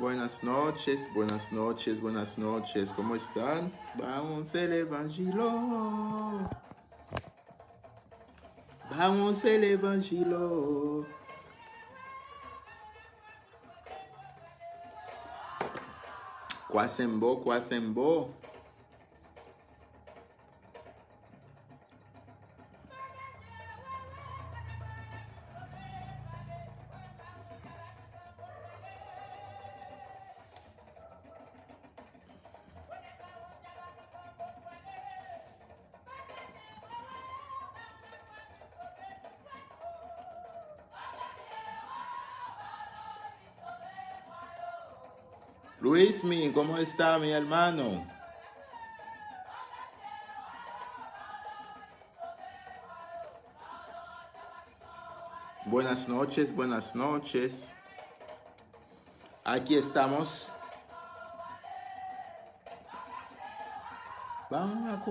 Buenas noches, buenas noches, buenas noches. ¿Cómo están? Vamos el evangelio. Vamos el evangelio. Quasembo, Quasembo. Luismi, ¿cómo está mi hermano? Buenas noches, buenas noches. Aquí estamos. Vamos a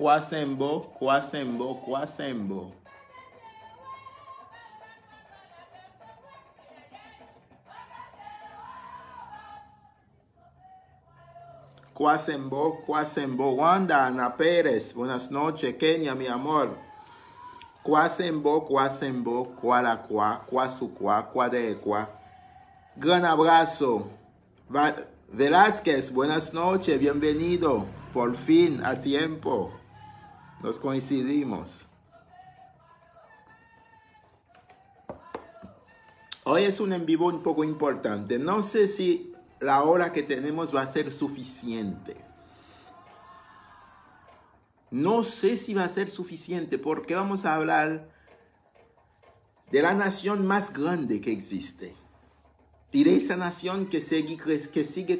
Quasembo, Quasembo, Quasembo. Quasembo, Quasembo, Wanda, Ana Pérez, buenas noches, Kenia, mi amor. Quasembo, Quasembo, Cuaracua, Cuasucua, Cuadecua. Gran abrazo. Velázquez, buenas noches, bienvenido. Por fin, a tiempo. Nos coincidimos. Hoy es un en vivo un poco importante. No sé si la hora que tenemos va a ser suficiente. No sé si va a ser suficiente porque vamos a hablar de la nación más grande que existe. Y de esa nación que sigue,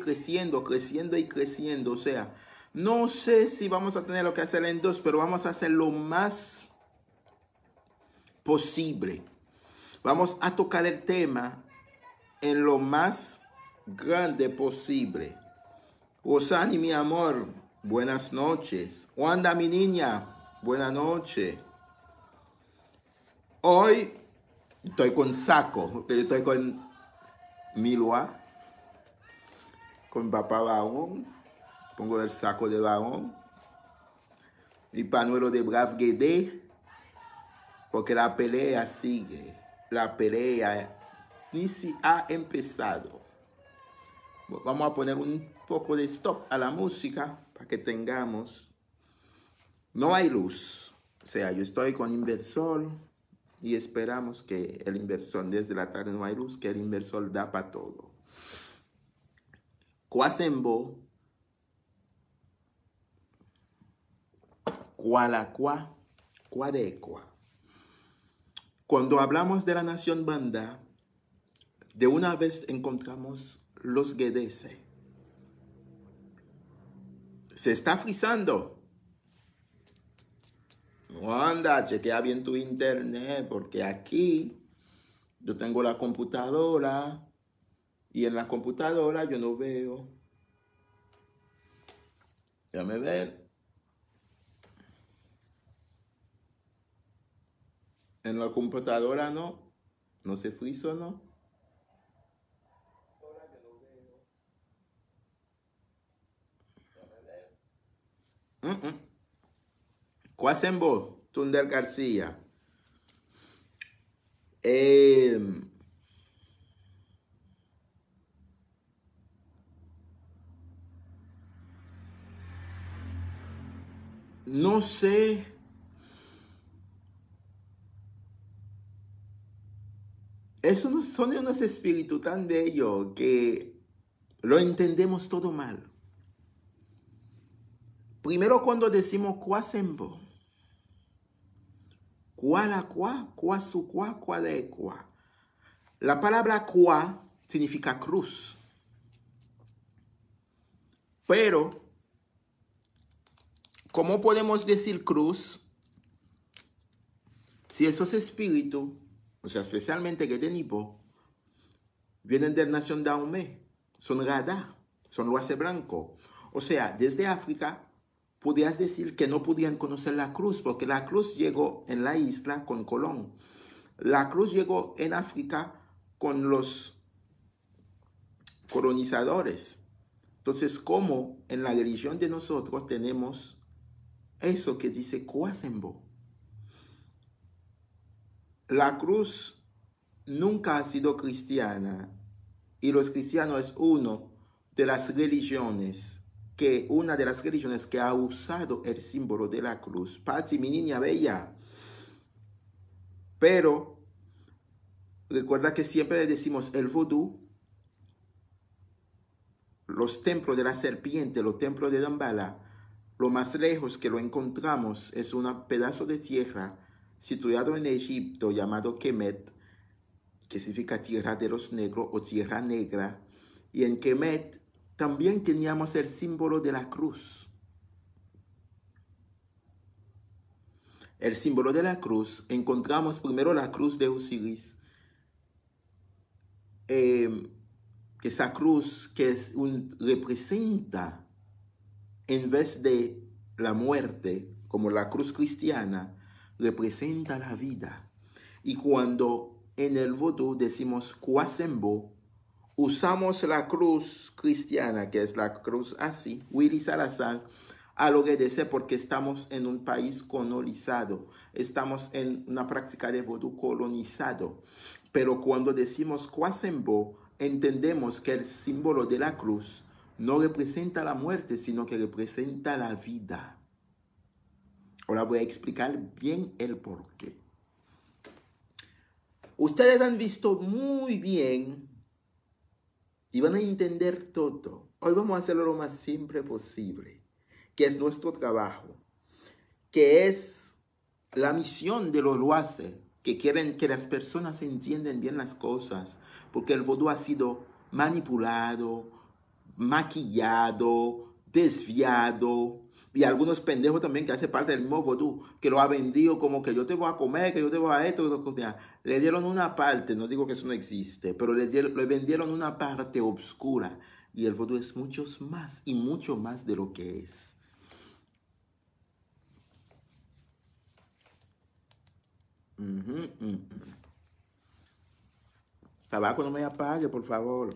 creciendo, creciendo y creciendo. O sea, no sé si vamos a tener lo que hacer en dos, pero vamos a hacer lo más posible. Vamos a tocar el tema en lo más grande posible. Osani, mi amor, buenas noches. Wanda, mi niña, buenas noches. Hoy estoy con saco, estoy con Milua, con papá Baón Pongo el saco de varón. Mi panuelo de Guedé. Porque la pelea sigue. La pelea ni si ha empezado. Vamos a poner un poco de stop a la música para que tengamos. No hay luz. O sea, yo estoy con inversor y esperamos que el inversor, desde la tarde no hay luz, que el inversor da para todo. Cuasembo Cualacua, Cuadecua. Cuando hablamos de la nación banda, de una vez encontramos los Guedese. Se está frizando. No anda, chequea bien tu internet, porque aquí yo tengo la computadora y en la computadora yo no veo. Déjame ver. En la computadora no. No se friso, ¿no? Mm -mm. Cuasembo, Tunder García. Eh, no sé Eso son unos espíritus tan bellos que lo entendemos todo mal. Primero cuando decimos cuasembo, cuala cua, cuasu cua, cuade cua. La palabra cua significa cruz. Pero, ¿cómo podemos decir cruz si esos espíritus o sea, especialmente que Nipo, vienen de la nación Daomé, son Radá, son Loase Blanco. O sea, desde África podías decir que no podían conocer la cruz, porque la cruz llegó en la isla con Colón. La cruz llegó en África con los colonizadores. Entonces, ¿cómo en la religión de nosotros tenemos eso que dice Cuasembo? La cruz nunca ha sido cristiana y los cristianos es uno de las religiones que una de las religiones que ha usado el símbolo de la cruz. Pati, mi niña bella. Pero recuerda que siempre le decimos el vodú, los templos de la serpiente, los templos de Dambala, lo más lejos que lo encontramos es un pedazo de tierra situado en Egipto llamado Kemet, que significa tierra de los negros o tierra negra. Y en Kemet también teníamos el símbolo de la cruz. El símbolo de la cruz, encontramos primero la cruz de Osiris, eh, esa cruz que representa, en vez de la muerte, como la cruz cristiana, representa la vida. Y cuando en el vodú decimos Kwasembo, usamos la cruz cristiana, que es la cruz así, Willy Salazar, al obedecer porque estamos en un país colonizado, estamos en una práctica de vodú colonizado. Pero cuando decimos Kwasembo, entendemos que el símbolo de la cruz no representa la muerte, sino que representa la vida. Ahora voy a explicar bien el porqué. Ustedes han visto muy bien y van a entender todo. Hoy vamos a hacerlo lo más simple posible, que es nuestro trabajo, que es la misión de los loaces, que quieren que las personas entiendan bien las cosas, porque el vodú ha sido manipulado, maquillado, desviado, y algunos pendejos también que hace parte del mismo vodú, que lo ha vendido como que yo te voy a comer, que yo te voy a esto, le dieron una parte, no digo que eso no existe, pero le, dieron, le vendieron una parte oscura. Y el vodú es mucho más y mucho más de lo que es. Tabaco no me apague, por favor.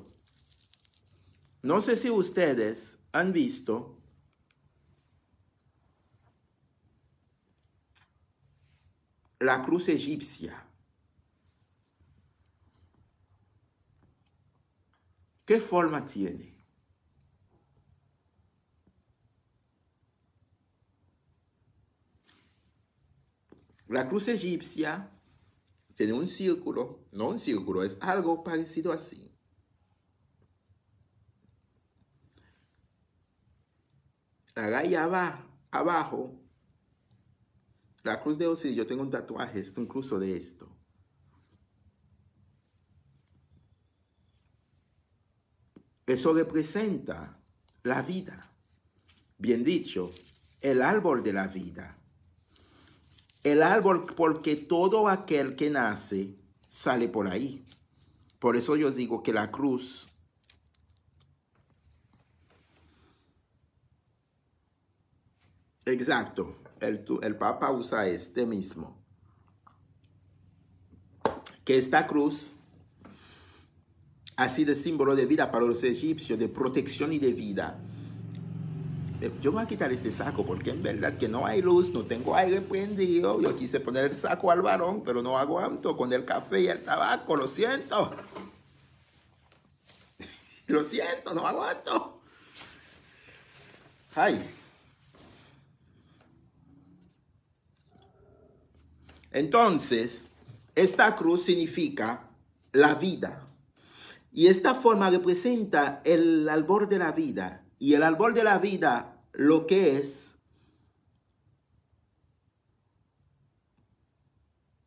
No sé si ustedes han visto la cruz egipcia. ¿Qué forma tiene? La cruz egipcia tiene un círculo, no un círculo, es algo parecido así. La raya abajo la cruz de Osiris, yo tengo un tatuaje, esto incluso de esto. Eso representa la vida. Bien dicho, el árbol de la vida. El árbol porque todo aquel que nace sale por ahí. Por eso yo digo que la cruz Exacto el, Papa usa este mismo. Que esta cruz así de símbolo de vida para los egipcios, de protección y de vida. Eh, yo voy a quitar este saco porque en verdad que no hay luz, no tengo aire prendido. Yo quise poner el saco al varón, pero no aguanto con el café y el tabaco, lo siento. Lo siento, no aguanto. Ay. Entonces, esta cruz significa la vida. Y esta forma representa el albor de la vida. Y el albor de la vida lo que es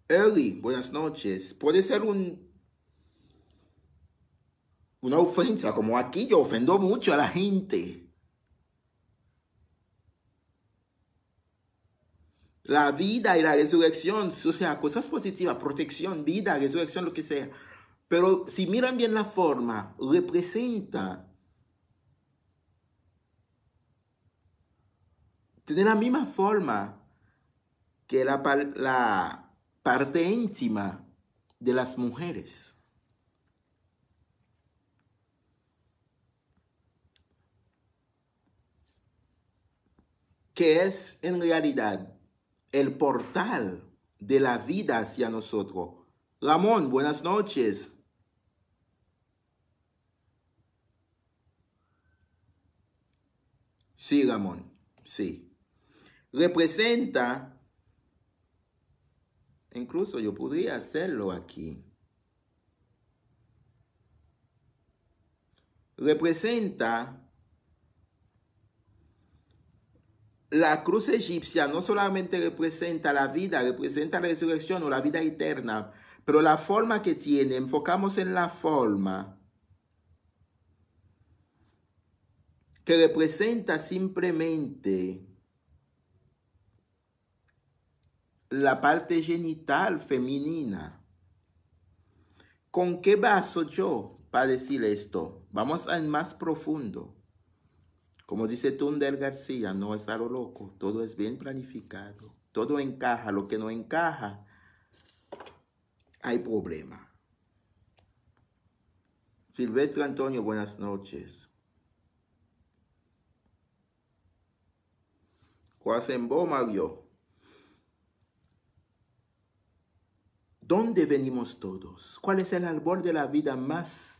Eli, buenas noches. Puede ser un una ofensa, como aquí yo ofendo mucho a la gente. La vida y la resurrección, o sea, cosas positivas, protección, vida, resurrección, lo que sea. Pero si miran bien la forma, representa tiene la misma forma que la, la parte íntima de las mujeres. que es en realidad el portal de la vida hacia nosotros. Ramón, buenas noches. Sí, Ramón, sí. Representa, incluso yo podría hacerlo aquí. Representa la cruz egipcia no solamente representa la vida, representa la resurrección o la vida eterna, pero la forma que tiene, enfocamos en la forma que representa simplemente la parte genital femenina. ¿Con qué vaso yo para decir esto? Vamos a en más profundo. Como dice Tundel García, no es algo loco, todo es bien planificado, todo encaja, lo que no encaja, hay problema. Silvestre Antonio, buenas noches. Cuasembo Mario. ¿Dónde venimos todos? ¿Cuál es el árbol de la vida más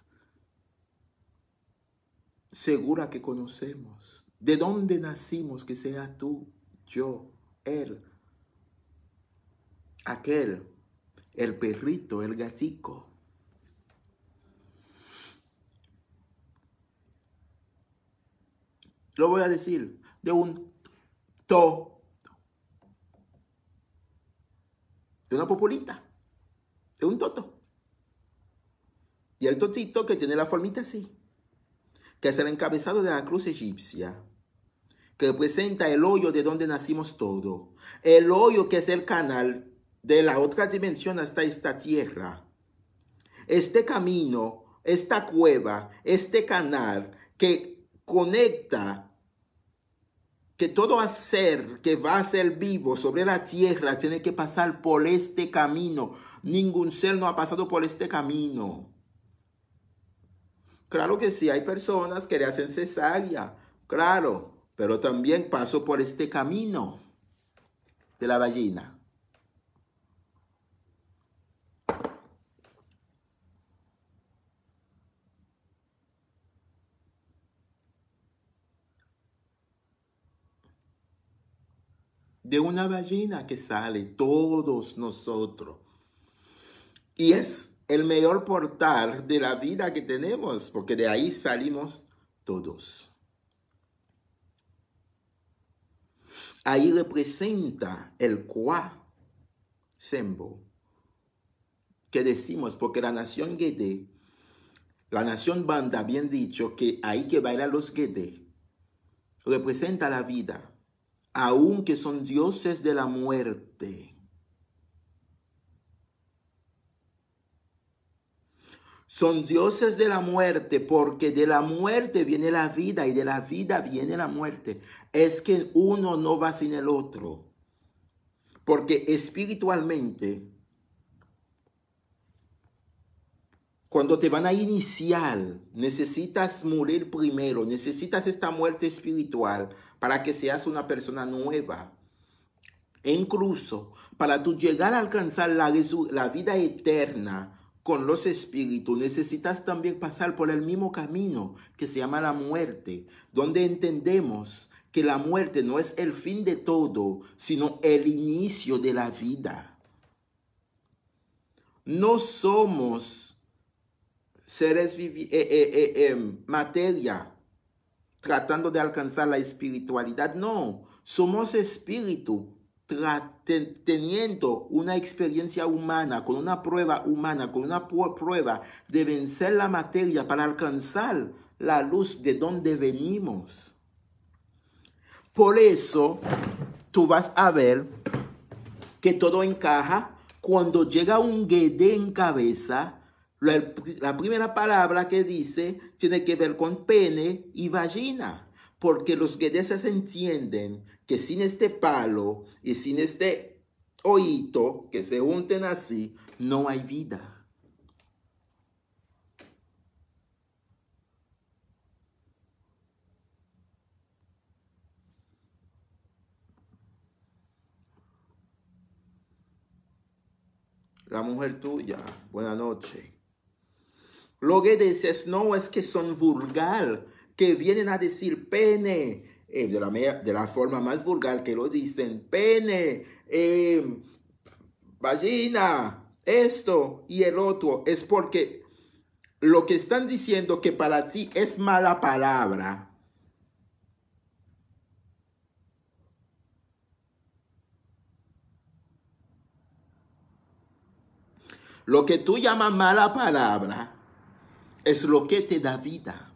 segura que conocemos. ¿De dónde nacimos? Que sea tú, yo, él, aquel, el perrito, el gatico. Lo voy a decir, de un to, de una populita, de un toto. Y el totito que tiene la formita así que es el encabezado de la cruz egipcia, que representa el hoyo de donde nacimos todo, el hoyo que es el canal de la otra dimensión hasta esta tierra. Este camino, esta cueva, este canal que conecta que todo hacer que va a ser vivo sobre la tierra tiene que pasar por este camino. Ningún ser no ha pasado por este camino. Claro que sí, hay personas que le hacen cesárea, claro, pero también paso por este camino de la ballena. de una ballena que sale todos nosotros. Y es el mayor portal de la vida que tenemos, porque de ahí salimos todos. Ahí representa el Kwa Sembo, que decimos, porque la nación Gede, la nación Banda, bien dicho, que ahí que bailan los Gede, representa la vida, aunque son dioses de la muerte. Son dioses de la muerte porque de la muerte viene la vida y de la vida viene la muerte. Es que uno no va sin el otro. Porque espiritualmente, cuando te van a iniciar, necesitas morir primero, necesitas esta muerte espiritual para que seas una persona nueva. E incluso para tú llegar a alcanzar la, la vida eterna, con los espíritus, necesitas también pasar por el mismo camino que se llama la muerte, donde entendemos que la muerte no es el fin de todo, sino el inicio de la vida. No somos seres eh, eh, eh, em, materia tratando de alcanzar la espiritualidad, no, somos espíritu teniendo una experiencia humana, con una prueba humana, con una prueba de vencer la materia para alcanzar la luz de donde venimos. Por eso tú vas a ver que todo encaja cuando llega un guede en cabeza La, la, primera palabra que dice tiene que ver con pene y vagina, porque los guedeses entienden que sin este palo y sin este oído que se unten así, no hay vida. la mujer tuya. Buenas noches. Lo que dices no es que son vulgar, que vienen a decir pene, eh, de, la, de, la, forma más vulgar que lo dicen, pene, eh, vagina, esto y el otro, es porque lo que están diciendo que para ti es mala palabra, Lo que tú llamas mala palabra es lo que te da vida.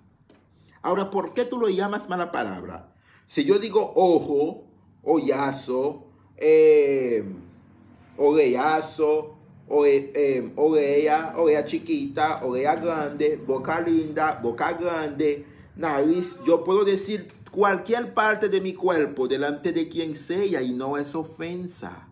Ahora, ¿por qué tú lo llamas mala palabra? Si yo digo ojo, hoyazo, eh, ogueyazo, eh, oguea, chiquita, oguea grande, boca linda, boca grande, nariz, yo puedo decir cualquier parte de mi cuerpo delante de quien sea y no es ofensa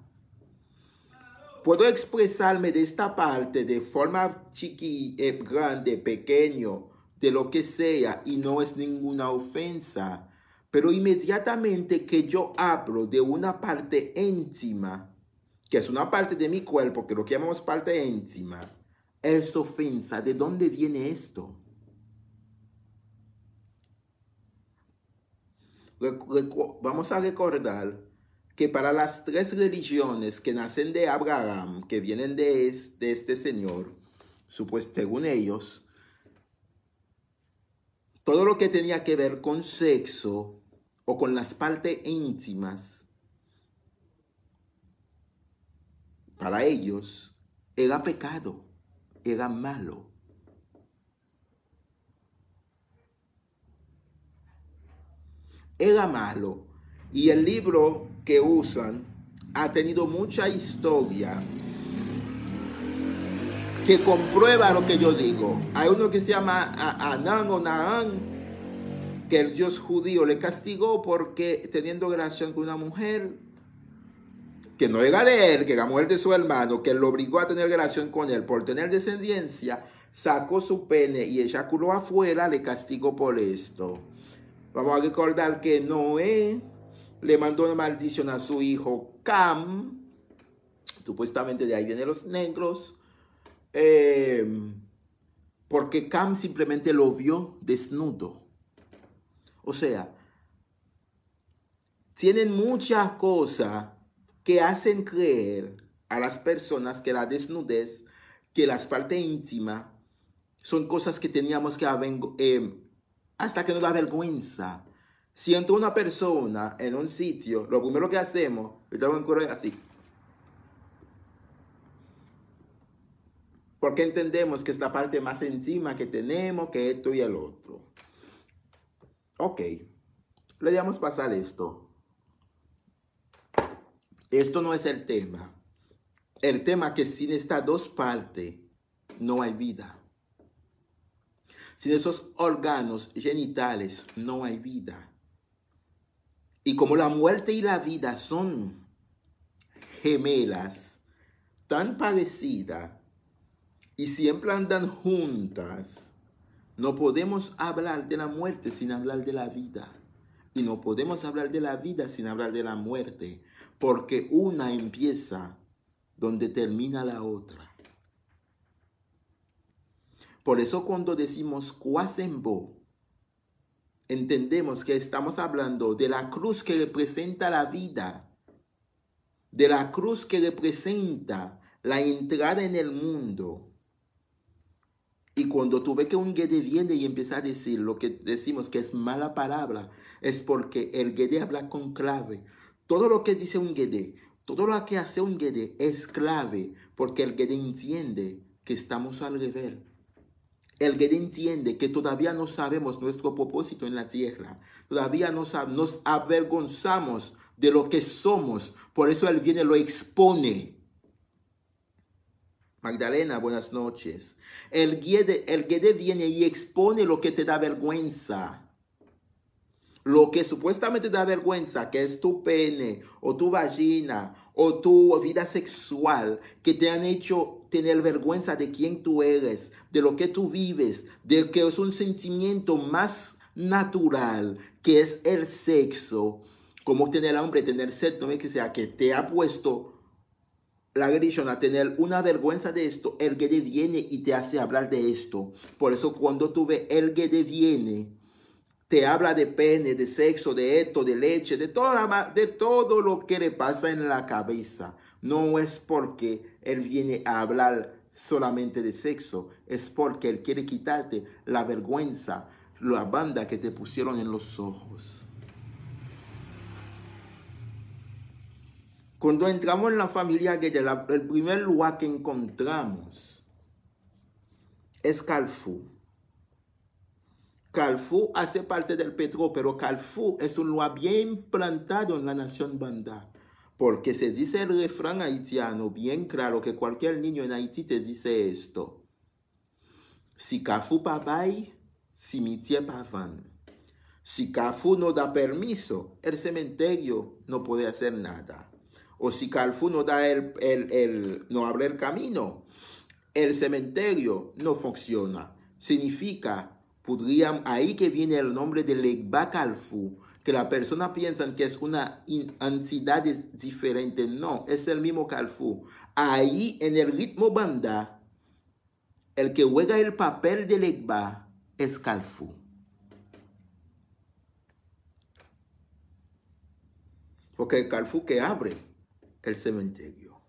puedo expresarme de esta parte de forma chiqui, eh, grande, pequeño, de lo que sea, y no es ninguna ofensa. Pero inmediatamente que yo hablo de una parte íntima, que es una parte de mi cuerpo, que lo que llamamos parte íntima, es ofensa. ¿De dónde viene esto? Vamos a recordar que para las tres religiones que nacen de Abraham, que vienen de, este Señor, supuesto según ellos, todo lo que tenía que ver con sexo o con las partes íntimas, para ellos era pecado, era malo. Era malo y el libro que usan ha tenido mucha historia que comprueba lo que yo digo. Hay uno que se llama Anán o Naán, que el dios judío le castigó porque teniendo relación con una mujer que no era de él, que era mujer de su hermano, que lo obligó a tener relación con él por tener descendencia, sacó su pene y eyaculó afuera, le castigó por esto. Vamos a recordar que Noé le mandó una maldición a su hijo Cam, supuestamente de ahí vienen los negros, em, porque Cam simplemente lo vio desnudo. O sea, tienen muchas cosas que hacen creer a las personas que la desnudez, que las partes íntimas, son cosas que teníamos que eh, hasta que nos da vergüenza si entra una persona en un sitio, lo primero que hacemos, estamos en así. Porque entendemos que es la parte más encima que tenemos, que esto y el otro. Ok, le damos pasar esto. Esto no es el tema. El tema que sin estas dos partes no hay vida. Sin esos órganos genitales no hay vida. Y como la muerte y la vida son gemelas, tan parecidas, y siempre andan juntas, no podemos hablar de la muerte sin hablar de la vida. Y no podemos hablar de la vida sin hablar de la muerte, porque una empieza donde termina la otra. Por eso cuando decimos cuasembo, entendemos que estamos hablando de la cruz que representa la vida, de la cruz que representa la entrada en el mundo. Y cuando tú ves que un Gede viene y empieza a decir lo que decimos que es mala palabra, es porque el Gede habla con clave. Todo lo que dice un Gede, todo lo que hace un Gede es clave, porque el Gede entiende que estamos al deber el que entiende que todavía no sabemos nuestro propósito en la tierra. Todavía nos, nos avergonzamos de lo que somos. Por eso Él viene y lo expone. Magdalena, buenas noches. El Gede, el viene y expone lo que te da vergüenza. Lo que supuestamente da vergüenza, que es tu pene o tu vagina o tu vida sexual, que te han hecho tener vergüenza de quién tú eres, de lo que tú vives, de que es un sentimiento más natural, que es el sexo, como tener hambre, tener sed, no es que sea que te ha puesto la religión a tener una vergüenza de esto, el que viene y te hace hablar de esto. Por eso cuando tú ves el que viene, te habla de pene, de sexo, de esto, de leche, de todo, de todo lo que le pasa en la cabeza. No es porque él viene a hablar solamente de sexo, es porque él quiere quitarte la vergüenza, la banda que te pusieron en los ojos. Cuando entramos en la familia gay, el primer lugar que encontramos es Calfú. Calfú hace parte del Petro, pero Calfú es un lugar bien plantado en la nación Banda. Porque se dice el refrán haitiano bien claro que cualquier niño en Haití te dice esto. Si Calfú papay, si mi tía pavan. Si Calfú no da permiso, el cementerio no puede hacer nada o si Calfú no da el, el, no abre el camino, el cementerio no funciona. Significa, ahí que viene el nombre de Legba Calfú, que la persona piensa que es una entidad diferente. No, es el mismo Calfú. Ahí en el ritmo banda, el que juega el papel de Legba es Calfú. Porque el que abre el cementerio.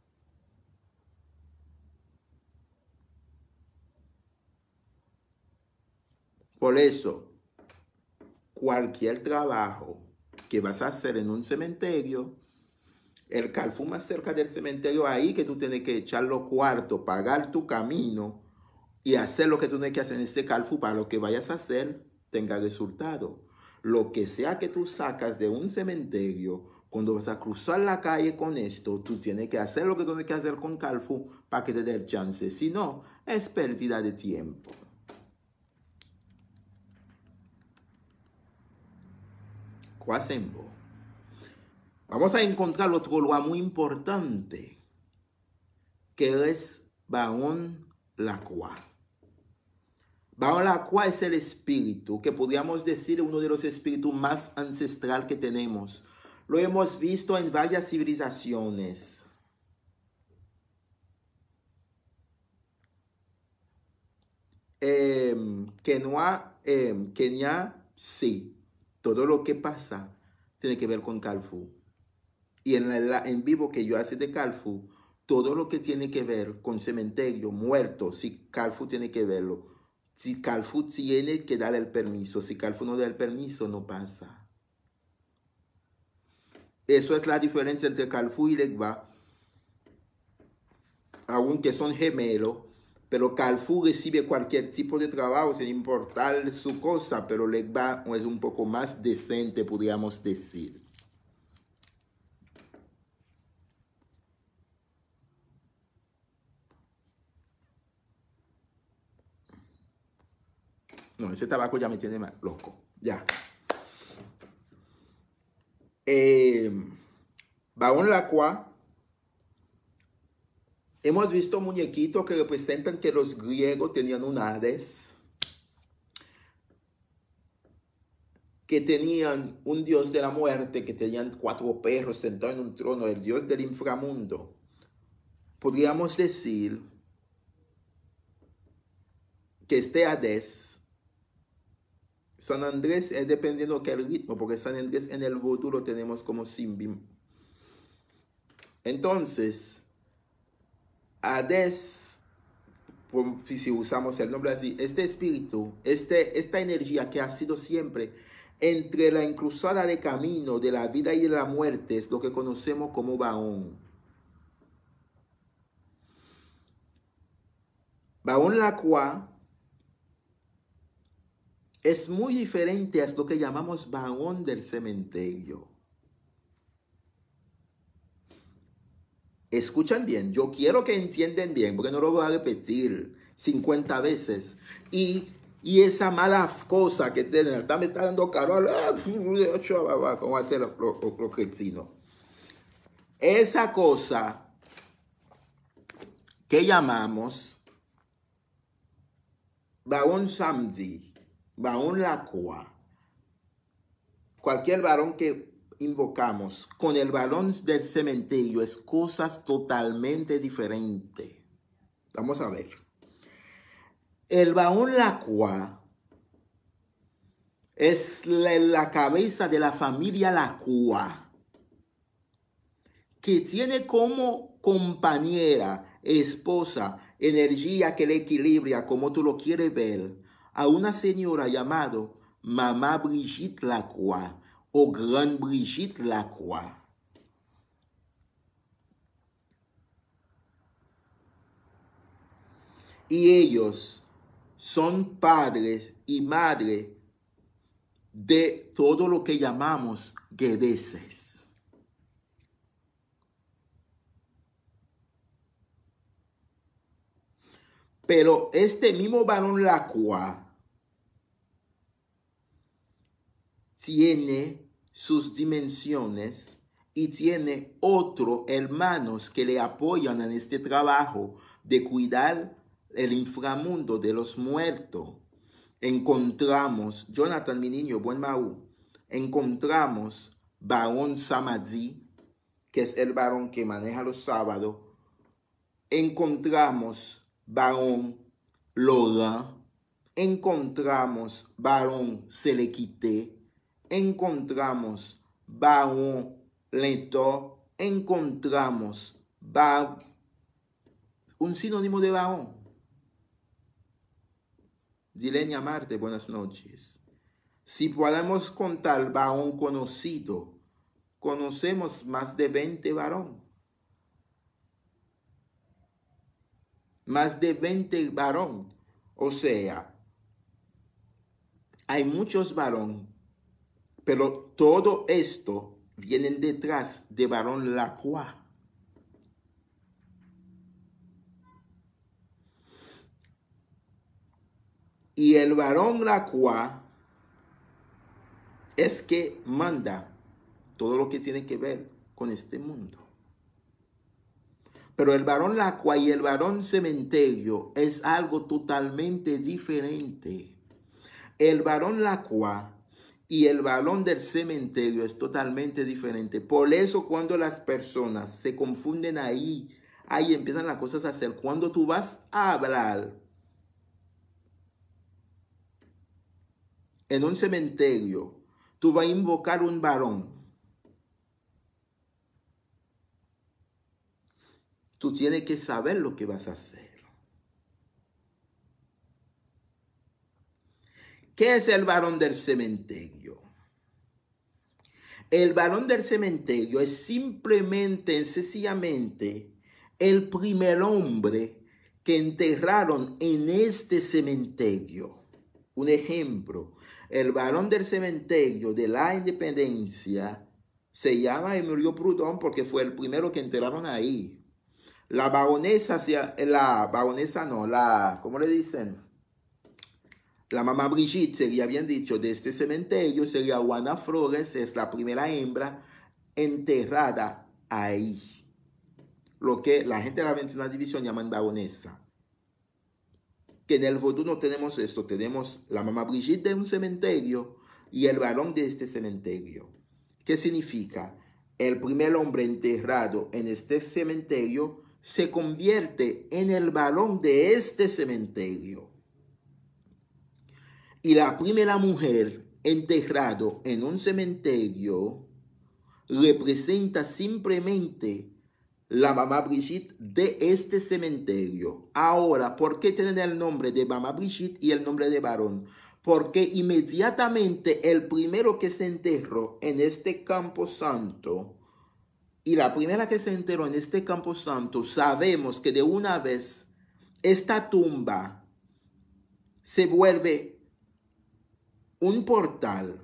Por eso, cualquier trabajo que vas a hacer en un cementerio, el calfú más cerca del cementerio, ahí que tú tienes que echar los cuartos, pagar tu camino y hacer lo que tú tienes que hacer en este calfú para lo que vayas a hacer tenga resultado. Lo que sea que tú sacas de un cementerio cuando vas a cruzar la calle con esto, tú tienes que hacer lo que tienes que hacer con Calfu para que te dé el chance. Si no, es pérdida de tiempo. Cuasembo. Vamos a encontrar otro lugar muy importante, que es Baón Lacua. Baón Lacua es el espíritu, que podríamos decir uno de los espíritus más ancestral que tenemos lo hemos visto en varias civilizaciones. Eh, Kenia, sí. Todo lo que pasa tiene que ver con Calfu. Y en, en vivo que yo hace de Calfu, todo lo que tiene que ver con cementerio, muerto, si Calfu tiene que verlo. Si Calfu tiene que dar el permiso. Si Calfu no da el permiso, no pasa. Eso es la diferencia entre Calfú y Legba. Aunque son gemelos, pero Calfú recibe cualquier tipo de trabajo sin importar su cosa, pero Legba es un poco más decente, podríamos decir. No, ese tabaco ya me tiene más loco. Ya. Eh, Baón Lacroix, hemos visto muñequitos que representan que los griegos tenían un Hades, que tenían un dios de la muerte, que tenían cuatro perros sentados en un trono, el dios del inframundo. Podríamos decir que este Hades San Andrés es dependiendo del ritmo, porque San Andrés en el vodú lo tenemos como Simbim. Entonces, Hades, si usamos el nombre así, este espíritu, este, esta energía que ha sido siempre entre la incruzada de camino de la vida y de la muerte, es lo que conocemos como Baón. Baón Lacroix es muy diferente a lo que llamamos vagón del cementerio. Escuchan bien, yo quiero que entiendan bien, porque no lo voy a repetir 50 veces. Y, esa mala cosa que tienen, está me está dando caro, ¿cómo hacer lo, lo, Esa cosa que llamamos varón samdi, varón lacua, cualquier varón que invocamos con el varón del cementerio es cosas totalmente diferentes. Vamos a ver. El varón Lacua es la, cabeza de la familia Lacua, que tiene como compañera, esposa, energía que le equilibra, como tú lo quieres ver, a una señora llamada Mamá Brigitte Lacroix o Gran Brigitte Lacroix. Y ellos son padres y madres de todo lo que llamamos guedeses. Pero este mismo varón Lacroix tiene sus dimensiones y tiene otros hermanos que le apoyan en este trabajo de cuidar el inframundo de los muertos. Encontramos, Jonathan, mi niño, buen Maú, encontramos varón Samadhi, que es el varón que maneja los sábados. Encontramos varón Lola. Encontramos varón Selequité encontramos varón lento, encontramos un sinónimo de varón. Dilenia Marte, buenas noches. Si podemos contar varón conocido, conocemos más de 20 varón. Más de 20 varón. O sea, hay muchos varón pero todo esto viene detrás de varón Lacroix. Y el varón Lacroix es que manda todo lo que tiene que ver con este mundo. Pero el varón Lacroix y el varón cementerio es algo totalmente diferente. El varón Lacroix y el balón del cementerio es totalmente diferente. Por eso cuando las personas se confunden ahí, ahí empiezan las cosas a hacer. Cuando tú vas a hablar en un cementerio, tú vas a invocar un varón. Tú tienes que saber lo que vas a hacer. ¿Qué es el varón del cementerio? El varón del cementerio es simplemente, sencillamente, el primer hombre que enterraron en este cementerio. Un ejemplo, el varón del cementerio de la independencia se llama Emilio Prudón porque fue el primero que enterraron ahí. La baronesa, la baronesa no, la, ¿cómo le dicen? La mamá Brigitte, sería bien dicho, de este cementerio sería Juana Flores, es la primera hembra enterrada ahí. Lo que la gente de la 21 división llaman baronesa. Que en el vodú no tenemos esto, tenemos la mamá Brigitte de un cementerio y el varón de este cementerio. ¿Qué significa? El primer hombre enterrado en este cementerio se convierte en el varón de este cementerio. Y la primera mujer enterrado en un cementerio representa simplemente la mamá Brigitte de este cementerio. Ahora, ¿por qué tienen el nombre de mamá Brigitte y el nombre de varón? Porque inmediatamente el primero que se enterró en este campo santo y la primera que se enterró en este campo santo, sabemos que de una vez esta tumba se vuelve un portal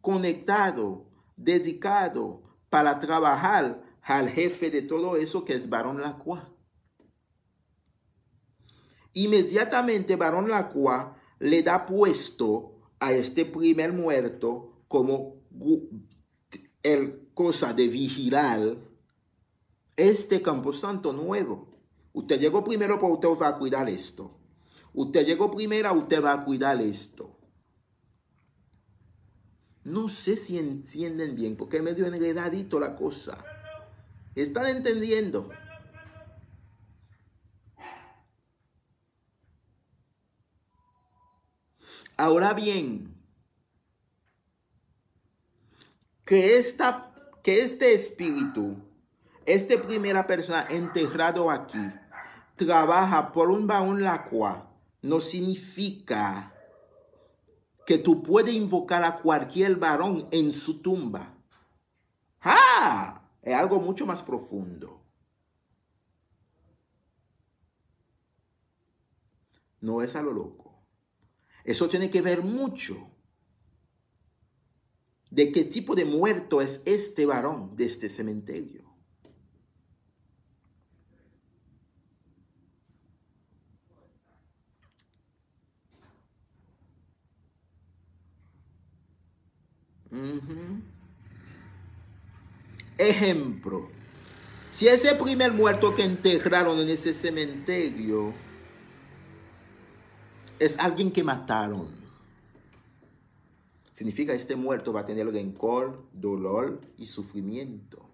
conectado, dedicado para trabajar al jefe de todo eso que es Barón Lacroix. Inmediatamente Barón Lacroix le da puesto a este primer muerto como el cosa de vigilar este camposanto nuevo. Usted llegó primero, pero usted va a cuidar esto. Usted llegó primero, usted va a cuidar esto. No sé si entienden bien, porque es medio enredadito la cosa. ¿Están entendiendo? Ahora bien, que, esta, que este espíritu, esta primera persona enterrado aquí, trabaja por un baúl la cual no significa que tú puedes invocar a cualquier varón en su tumba. ¡Ah! Es algo mucho más profundo. No es a lo loco. Eso tiene que ver mucho de qué tipo de muerto es este varón de este cementerio. Ejemplo, si ese primer muerto que enterraron en ese cementerio es alguien que mataron, significa este muerto va a tener rencor, dolor y sufrimiento.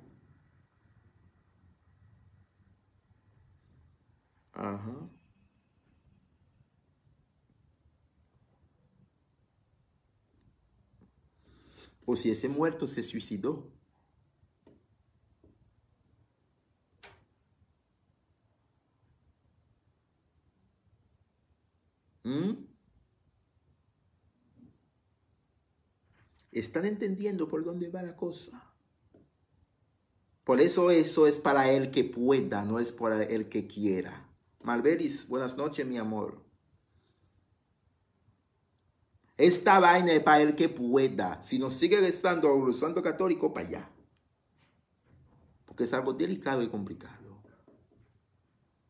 Ajá. O si ese muerto se suicidó. ¿Mm? ¿Están entendiendo por dónde va la cosa? Por eso eso es para el que pueda, no es para el que quiera. Malveris, buenas noches, mi amor. Esta vaina es para el que pueda. Si nos sigue estando los santo católico, para allá. Porque es algo delicado y complicado.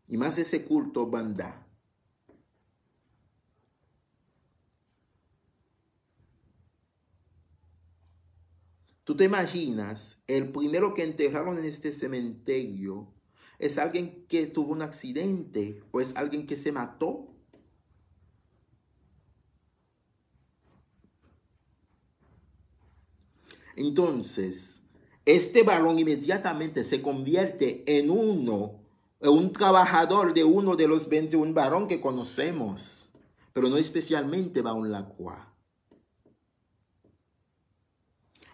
Y más ese culto banda. Tú te imaginas, el primero que enterraron en este cementerio es alguien que tuvo un accidente o es alguien que se mató. Entonces, este varón inmediatamente se convierte en uno, en un trabajador de uno de los 21 varón que conocemos, pero no especialmente va un Lacroix.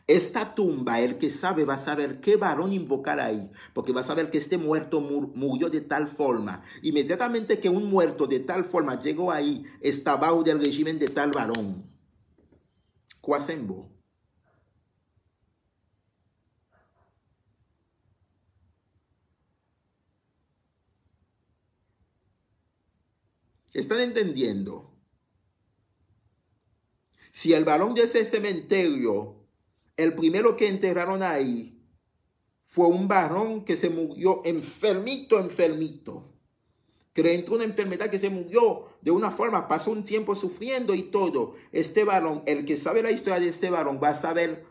Esta tumba, el que sabe va a saber qué varón invocar ahí, porque va a saber que este muerto murió de tal forma. Inmediatamente que un muerto de tal forma llegó ahí, estaba del régimen de tal varón. Cuasembo. ¿Están entendiendo? Si el varón de ese cementerio el primero que enterraron ahí fue un varón que se murió enfermito, enfermito. Que una enfermedad que se murió de una forma, pasó un tiempo sufriendo y todo. Este varón, el que sabe la historia de este varón, va a saber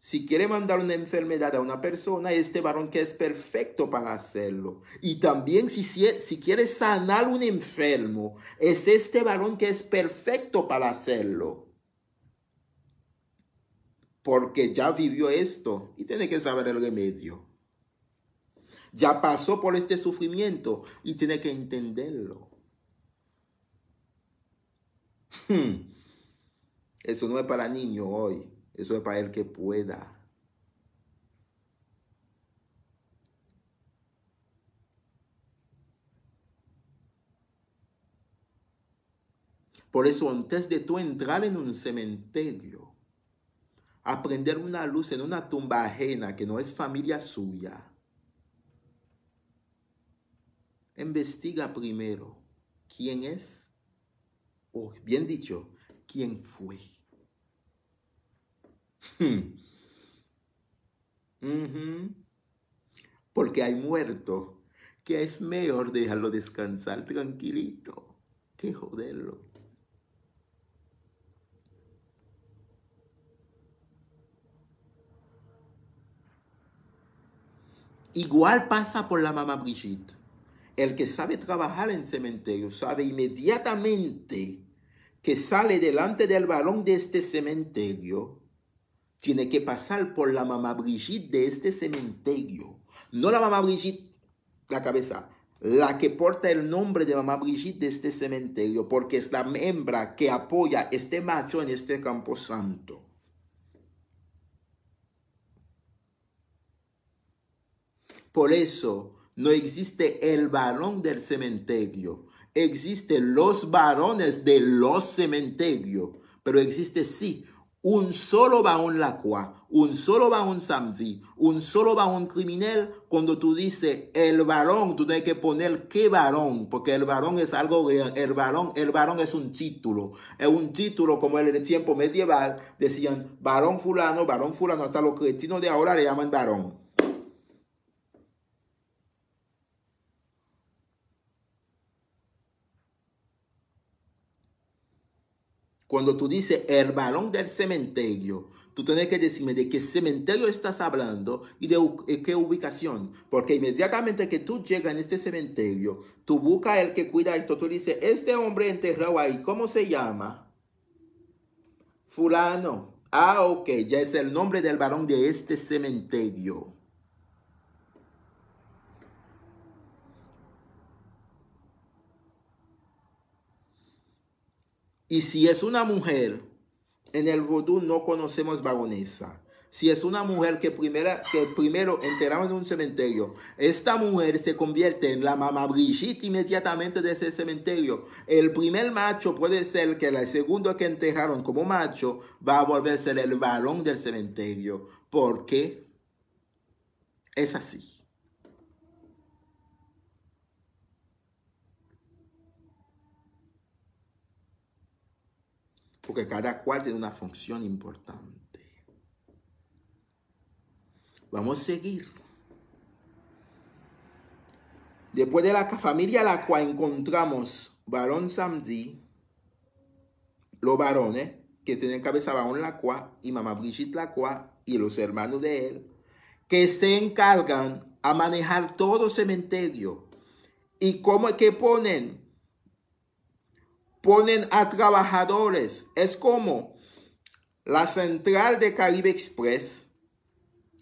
si quiere mandar una enfermedad a una persona, este varón que es perfecto para hacerlo. Y también si, si quiere sanar un enfermo, es este varón que es perfecto para hacerlo porque ya vivió esto y tiene que saber el remedio. Ya pasó por este sufrimiento y tiene que entenderlo. Hmm. Eso no es para niños hoy, eso es para el que pueda. Por eso antes de tú entrar en un cementerio, aprender una luz en una tumba ajena que no es familia suya. Investiga primero quién es, o bien dicho, quién fue. Ujú. Porque hay muertos que es mejor dejarlo descansar tranquilito que joderlo. Igual pasa por la mamá Brigitte. El que sabe trabajar en cementerio sabe inmediatamente que sale delante del varón de este cementerio, tiene que pasar por la mamá Brigitte de este cementerio. No la mamá Brigitte, la cabeza, la que porta el nombre de mamá Brigitte de este cementerio, porque es la hembra que apoya este macho en este campo santo. Por eso no existe el varón del cementerio. Existen los varones de los cementerios. Pero existe sí un solo varón lacua, un solo varón samzi, un solo varón criminal. Cuando tú dices el varón, tú tienes que poner qué varón, porque el varón es algo, el varón, el varón es un título. Es un título como en el tiempo medieval decían varón fulano, varón fulano, hasta los cretinos de ahora le llaman varón. Cuando tú dices el varón del cementerio, tú tienes que decirme de qué cementerio estás hablando y de qué ubicación. Porque inmediatamente que tú llegas en este cementerio, tú buscas el que cuida esto. Tú dices, este hombre enterrado ahí, ¿cómo se llama? Fulano. Ah, ok, ya es el nombre del varón de este cementerio. Y si es una mujer, en el vodú no conocemos vagonesa. Si es una mujer que, primera, que primero enterraba en un cementerio, esta mujer se convierte en la mamá Brigitte inmediatamente de ese cementerio. El primer macho puede ser que el segundo que enterraron como macho va a volverse el varón del cementerio. Porque es así. Porque cada cual tiene una función importante. Vamos a seguir. Después de la familia a la cual encontramos varón Samdi, los varones que tienen cabeza varón Lacroix y mamá Brigitte Lacroix y los hermanos de él, que se encargan a manejar todo cementerio. ¿Y cómo es que ponen? Ponen a trabajadores. Es como la central de Caribe Express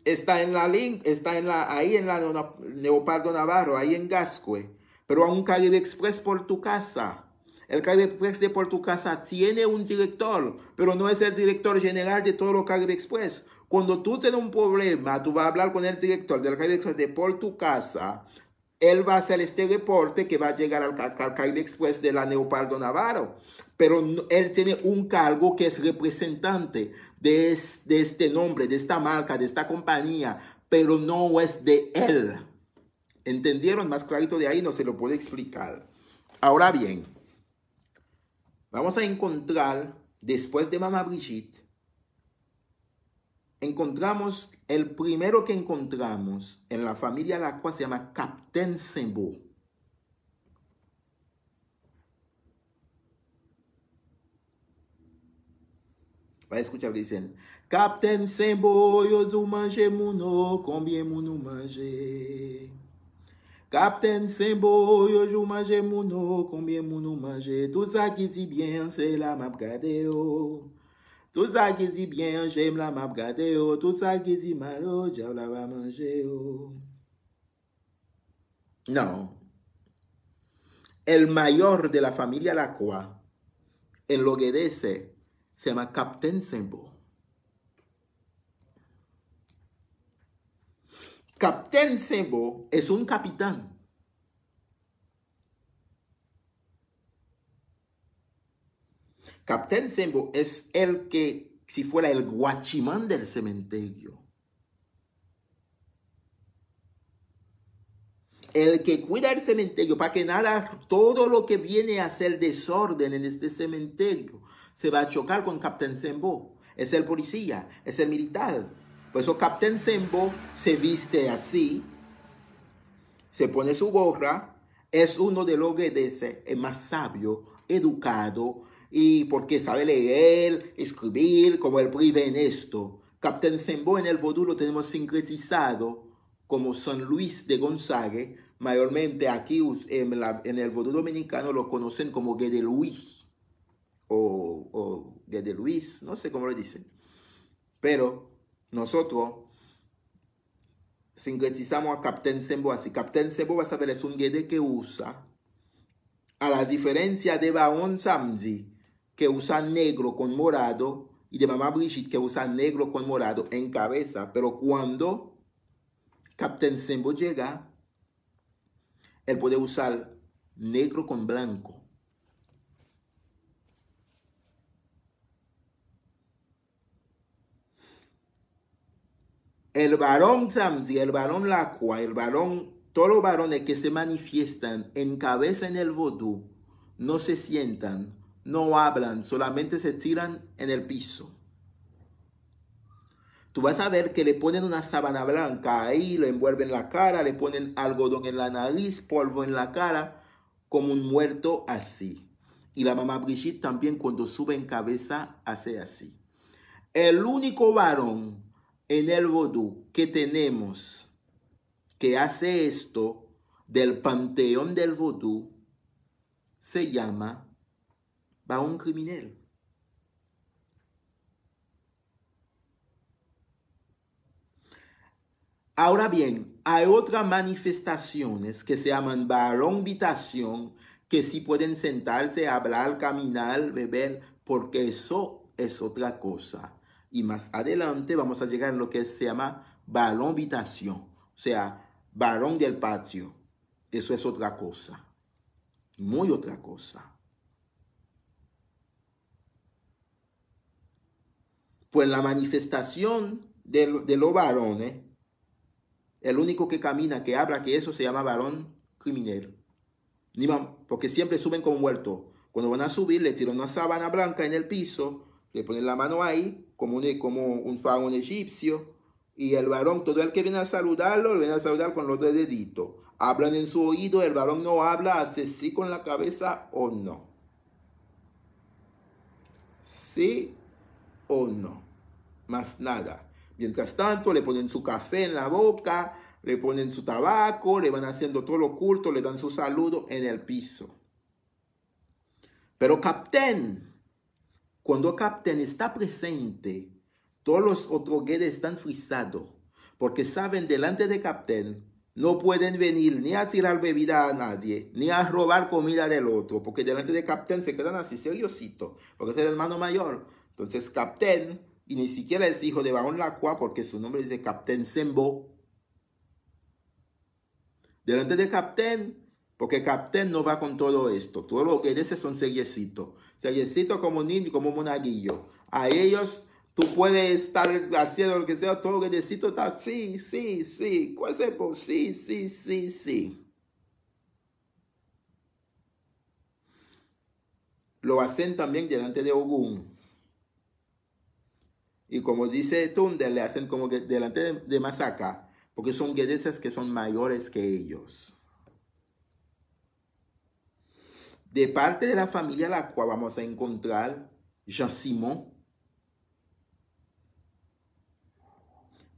está en la link, está en la, ahí en la Leopardo Navarro, ahí en Gascue. Pero a un Caribe Express por tu casa. El Caribe Express de por tu casa tiene un director, pero no es el director general de todo los Caribe Express. Cuando tú tienes un problema, tú vas a hablar con el director del Caribe Express de por tu casa él va a hacer este reporte que va a llegar al, al Express de la Neopardo Navarro. Pero él tiene un cargo que es representante de, de este nombre, de esta marca, de esta compañía, pero no es de él. ¿Entendieron? Más clarito de ahí no se lo puede explicar. Ahora bien, vamos a encontrar, después de Mamá Brigitte, encontramos, el primero que encontramos en la familia Lacroix se llama Captain Sembo. Va a escuchar que dicen, Captain Sembo, yo manje muno, combien muno manje. Captain Sembo, yo zu manje muno, combien muno manje. Tout ça qui dit bien, c'est la map yo. Tout sa ki di byen, jem la map gade yo. Tout sa ki di mal oh, yo, jav la va manje yo. Oh. Non. El mayor de la familia la cual en lo que dice se llama Captain Sembo. Captain Sembo es un capitán. Captain Sembo es el que, si fuera el guachimán del cementerio. El que cuida el cementerio para que nada, todo lo que viene a ser desorden en este cementerio, se va a chocar con Captain Sembo. Es el policía, es el militar. Por eso Captain Sembo se viste así, se pone su gorra, es uno de los guedeses más sabio, educado, y porque sabe leer, escribir, como el prive en esto. Captain Sembo en el vodú lo tenemos sincretizado como San Luis de Gonzaga, mayormente aquí en, el vodú dominicano lo conocen como Guede Luis o, o Guede Luis, no sé cómo lo dicen. Pero nosotros sincretizamos a Captain Sembo así. Captain Sembo, va a saber, es un Guede que usa, a la diferencia de Baon Samdi, que usa negro con morado, y de Mamá Brigitte, que usa negro con morado en cabeza. Pero cuando Captain Sembo llega, él puede usar negro con blanco. El varón Samzi, el varón Lacua, el varón, todos los varones que se manifiestan en cabeza en el vodú, no se sientan, no hablan, solamente se tiran en el piso tú vas a ver que le ponen una sábana blanca ahí, lo envuelven la cara, le ponen algodón en la nariz, polvo en la cara, como un muerto así. Y la mamá Brigitte también cuando sube en cabeza hace así. El único varón en el vodú que tenemos que hace esto del panteón del vodú se llama varón criminal. Ahora bien, hay otras manifestaciones que se llaman varón habitación, que sí pueden sentarse, hablar, caminar, beber, porque eso es otra cosa. Y más adelante vamos a llegar a lo que se llama varón habitación, o sea, varón del patio. Eso es otra cosa, muy otra cosa. Pues la manifestación de, de los varones el único que camina, que habla, que eso se llama varón criminal. Porque siempre suben como muertos. Cuando van a subir, le tiran una sábana blanca en el piso, le ponen la mano ahí, como un, como un faraón egipcio, y el varón, todo el que viene a saludarlo, le viene a saludar con los deditos. Hablan en su oído, el varón no habla, hace sí con la cabeza o no. Sí o no. Más nada. Mientras tanto, le ponen su café en la boca, le ponen su tabaco, le van haciendo todo lo oculto, le dan su saludo en el piso. Pero Captain, cuando Captain está presente, todos los otros guedes están frisados, porque saben delante de Captain no pueden venir ni a tirar bebida a nadie, ni a robar comida del otro, porque delante de Captain se quedan así seriositos, porque es el hermano mayor. Entonces Captain y ni siquiera es hijo de Barón Lacroix porque su nombre de Captain Sembo. Delante de Captain, porque Captain no va con todo esto. Todo lo que dice son seriecitos. Seriecitos como niño, como monaguillo. A ellos tú puedes estar haciendo lo que sea, todo lo que necesito está sí, sí, sí. ¿Cuál es el Sí, sí, sí, sí. Lo hacen también delante de Ogún. Y como dice Tunde, le hacen como que delante de, de Masaka, porque son guedeses que son mayores que ellos. De parte de la familia la cual vamos a encontrar Jean Simon.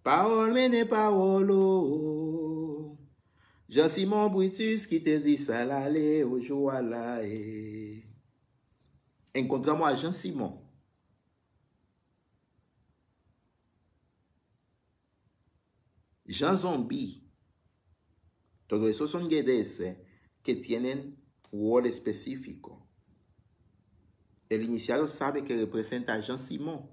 Paolo mene Paolo. Jean Simon Brutus qui te dit salale au Encontramos a Jean Simon. Jean Zombie, todo eso son GDS que tienen rol específico. El iniciado sabe que representa a Jean Simon.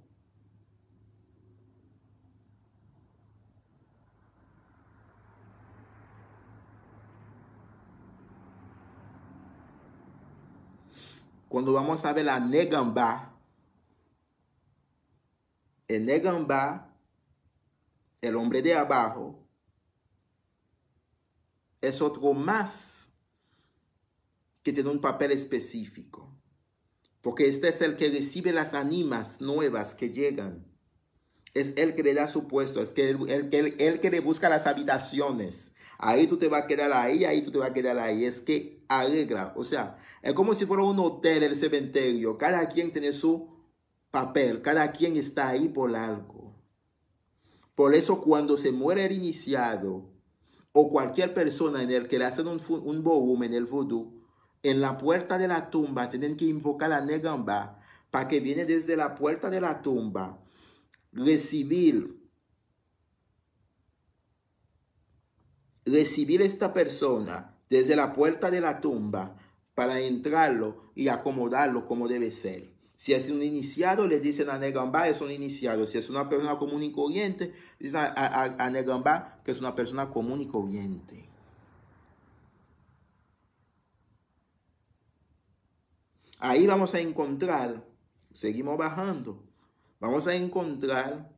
Cuando vamos a ver la negamba, el negamba el hombre de abajo, es otro más que tiene un papel específico. Porque este es el que recibe las ánimas nuevas que llegan. Es el que le da su puesto, es el, el que le busca las habitaciones. Ahí tú te vas a quedar ahí, ahí tú te vas a quedar ahí. Es que arregla. O sea, es como si fuera un hotel, el cementerio. Cada quien tiene su papel, cada quien está ahí por algo. Por eso cuando se muere el iniciado o cualquier persona en el que le hacen un, un en el vudú, en la puerta de la tumba tienen que invocar a Negamba para que viene desde la puerta de la tumba recibir recibir esta persona desde la puerta de la tumba para entrarlo y acomodarlo como debe ser. Si es un iniciado, le dicen a Negamba es un iniciado. Si es una persona común y corriente, dicen a, a, Negamba que es una persona común y corriente. Ahí vamos a encontrar, seguimos bajando, vamos a encontrar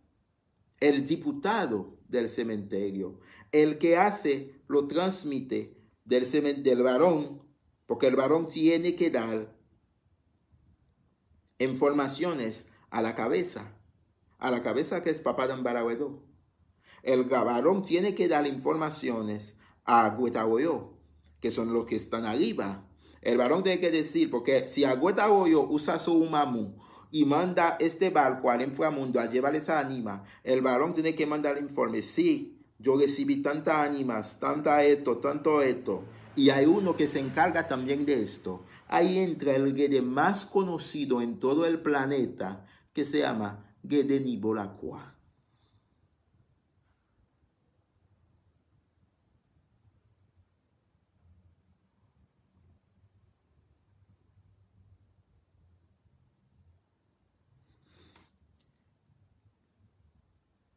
el diputado del cementerio, el que hace, lo transmite del, del varón, porque el varón tiene que dar informaciones a la cabeza, a la cabeza que es papá de Ambarahuedo. El varón tiene que dar informaciones a Guetagoyo, que son los que están arriba. El varón tiene que decir, porque si Agüetagoyo usa su mamu y manda este barco al inframundo a llevar esa anima, el varón tiene que mandar informe. Sí, yo recibí tantas ánimas, tanta esto, tanto esto. Y hay uno que se encarga también de esto. Ahí entra el Gede más conocido en todo el planeta, que se llama Gede Nibolacua.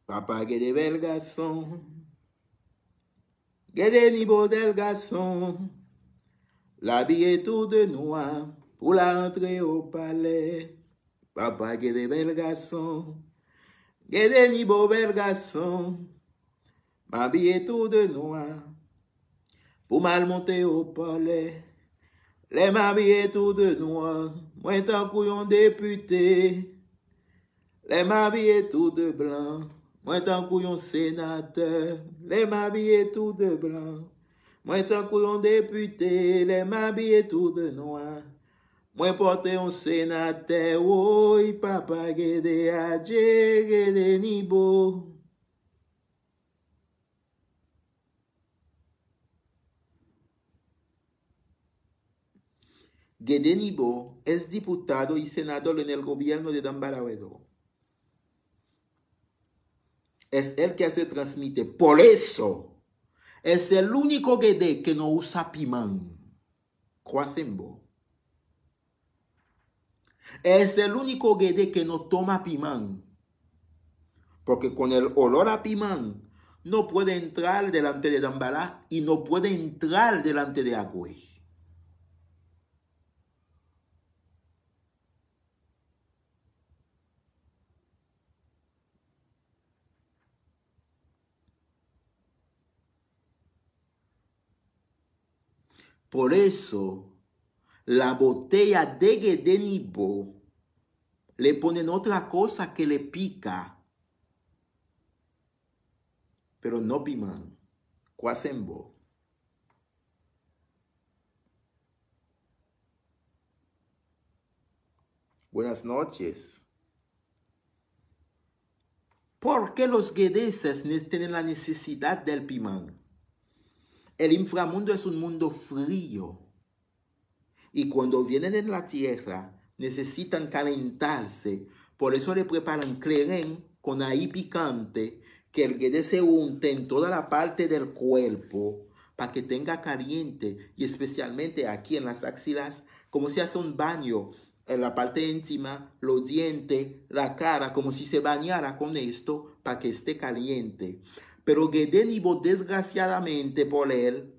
Papa Gede Belgason. Gede niveau del garçon, l'habiller tout de noir pour l'entrée au palais. Papa Gede bel garçon, Gede niveau bel garçon, m'habiller tout de noir pour mal monter au palais. Les m'habiller tout de noir, moi tant couillon député. Les m'habiller tout de blanc. Moi tant couillon sénateur, les m'habiller tout de blanc. Moi tant couillon député, les m'habiller tout de noir. Moi porter un sénateur, oui, papa guédé à guédé nibo. Nibo es diputado y senador en el gobierno de Dambarawedo es el que se transmite. Por eso es el único Gede que no usa pimán. Cuasembo. Es el único Gede que no toma pimán. Porque con el olor a pimán no puede entrar delante de Dambará y no puede entrar delante de Agüey. Por eso, la botella de Gedenibo le ponen otra cosa que le pica, pero no pimán, cuasembo. Buenas noches. ¿Por qué los guedeses tienen la necesidad del pimán? El inframundo es un mundo frío. Y cuando vienen en la tierra, necesitan calentarse. Por eso le preparan cleren con ahí picante, que el guede se unte en toda la parte del cuerpo para que tenga caliente y especialmente aquí en las axilas, como si hace un baño en la parte íntima, los dientes, la cara, como si se bañara con esto para que esté caliente. Pero Gedenibo, desgraciadamente por él,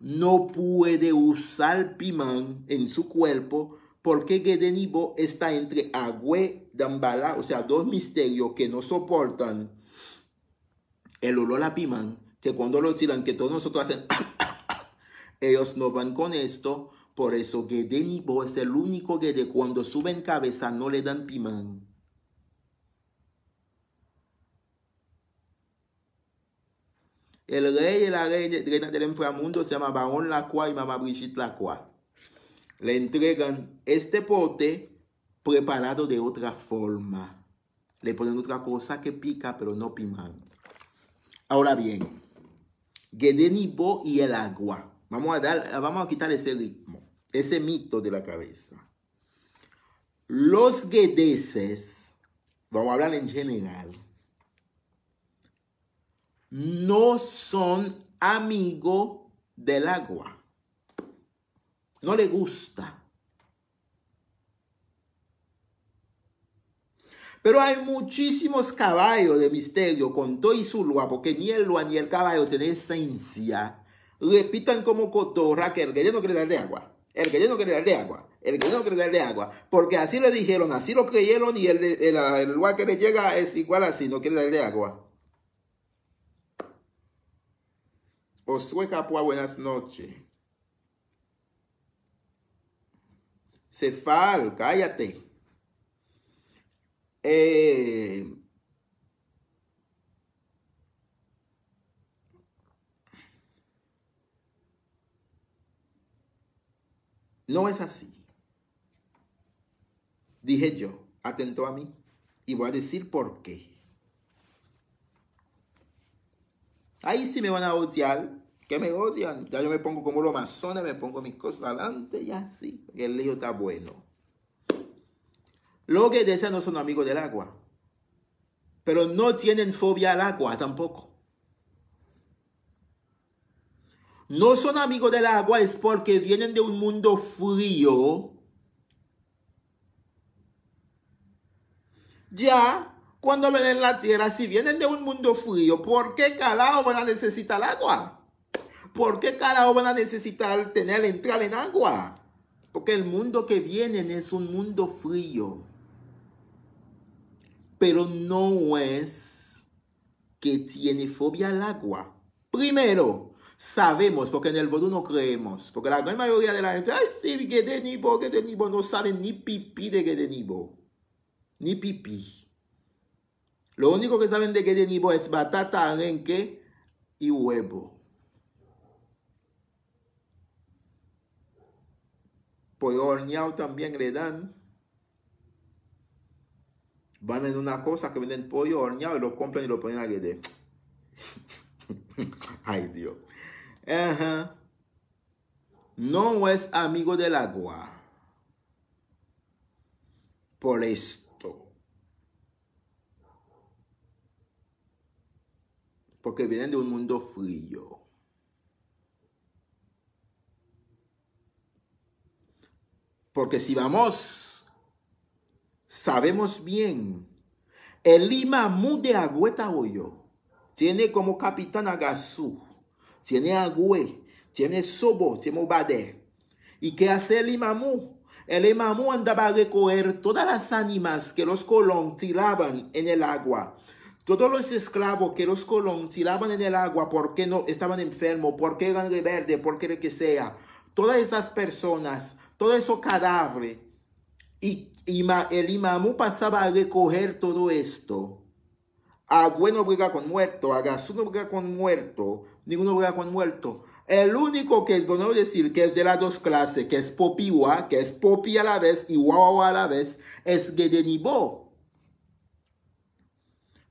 no puede usar pimán en su cuerpo porque Gedenibo está entre Agüe Dambala, o sea, dos misterios que no soportan el olor a pimán, que cuando lo tiran, que todos nosotros hacen, ellos no van con esto, por eso Gedenibo es el único que de cuando suben cabeza no le dan pimán. El rey y la reina del inframundo se llama Barón Lacroix y mamá Brigitte Lacroix. Le entregan este pote preparado de otra forma. Le ponen otra cosa que pica, pero no pimienta. Ahora bien, Gedenibo y el agua. Vamos a, dar, vamos a quitar ese ritmo, ese mito de la cabeza. Los guedeses, vamos a hablar en general, no son amigos del agua. No le gusta. Pero hay muchísimos caballos de misterio con todo y su lua, porque ni el lua ni el caballo tienen esencia. Repitan como cotorra que el que no quiere dar de agua. El que no quiere dar de agua. El que no quiere dar de agua. Porque así le dijeron, así lo creyeron y el, el, el, que le llega es igual así, no quiere dar de agua. Osue Capua, buenas noches. Cefal, cállate. Eh, no es así. Dije yo, atento a mí, y voy a decir por qué. Ahí sí me van a odiar, que me odian. Ya yo me pongo como los masones, me pongo mis cosas adelante y así. El lío está bueno. Los que desean no son amigos del agua. Pero no tienen fobia al agua tampoco. No son amigos del agua es porque vienen de un mundo frío. Ya, cuando ven en la tierra, si vienen de un mundo frío, ¿por qué carajo van a necesitar agua? ¿Por qué carajo van a necesitar tener entrar en agua? Porque el mundo que vienen es un mundo frío pero no es que tiene fobia al agua. Primero, sabemos, porque en el vodú no creemos, porque la gran mayoría de la gente, ay, sí, que de nibo, que de nibo, no saben ni pipí de que de nibo, ni pipí. Lo único que saben de que de nibo es batata, arenque y huevo. Pollo horneado también le dan. Van en una cosa que venden pollo horneado y lo compran y lo ponen a de. Ay, Dios. No es amigo del agua. Por esto. Porque vienen de un mundo frío. Porque si vamos sabemos bien, el imamú de Agüeta Hoyo tiene como capitán a Gasú, tiene a Agüe, tiene Sobo, tiene Obade. ¿Y qué hace el imamú? El imamú andaba a recoger todas las ánimas que los colón tiraban en el agua. Todos los esclavos que los colón tiraban en el agua porque no estaban enfermos, porque eran rebeldes, porque lo que sea. Todas esas personas, todo esos cadáveres y, el imamú pasaba a recoger todo esto. Agüe no brega con muerto, Agasú no brega con muerto, ninguno brega con muerto. El único que bueno decir que es de las dos clases, que es Popiwa, que es Popi a la vez y Wawa a la vez, es Gedenibo.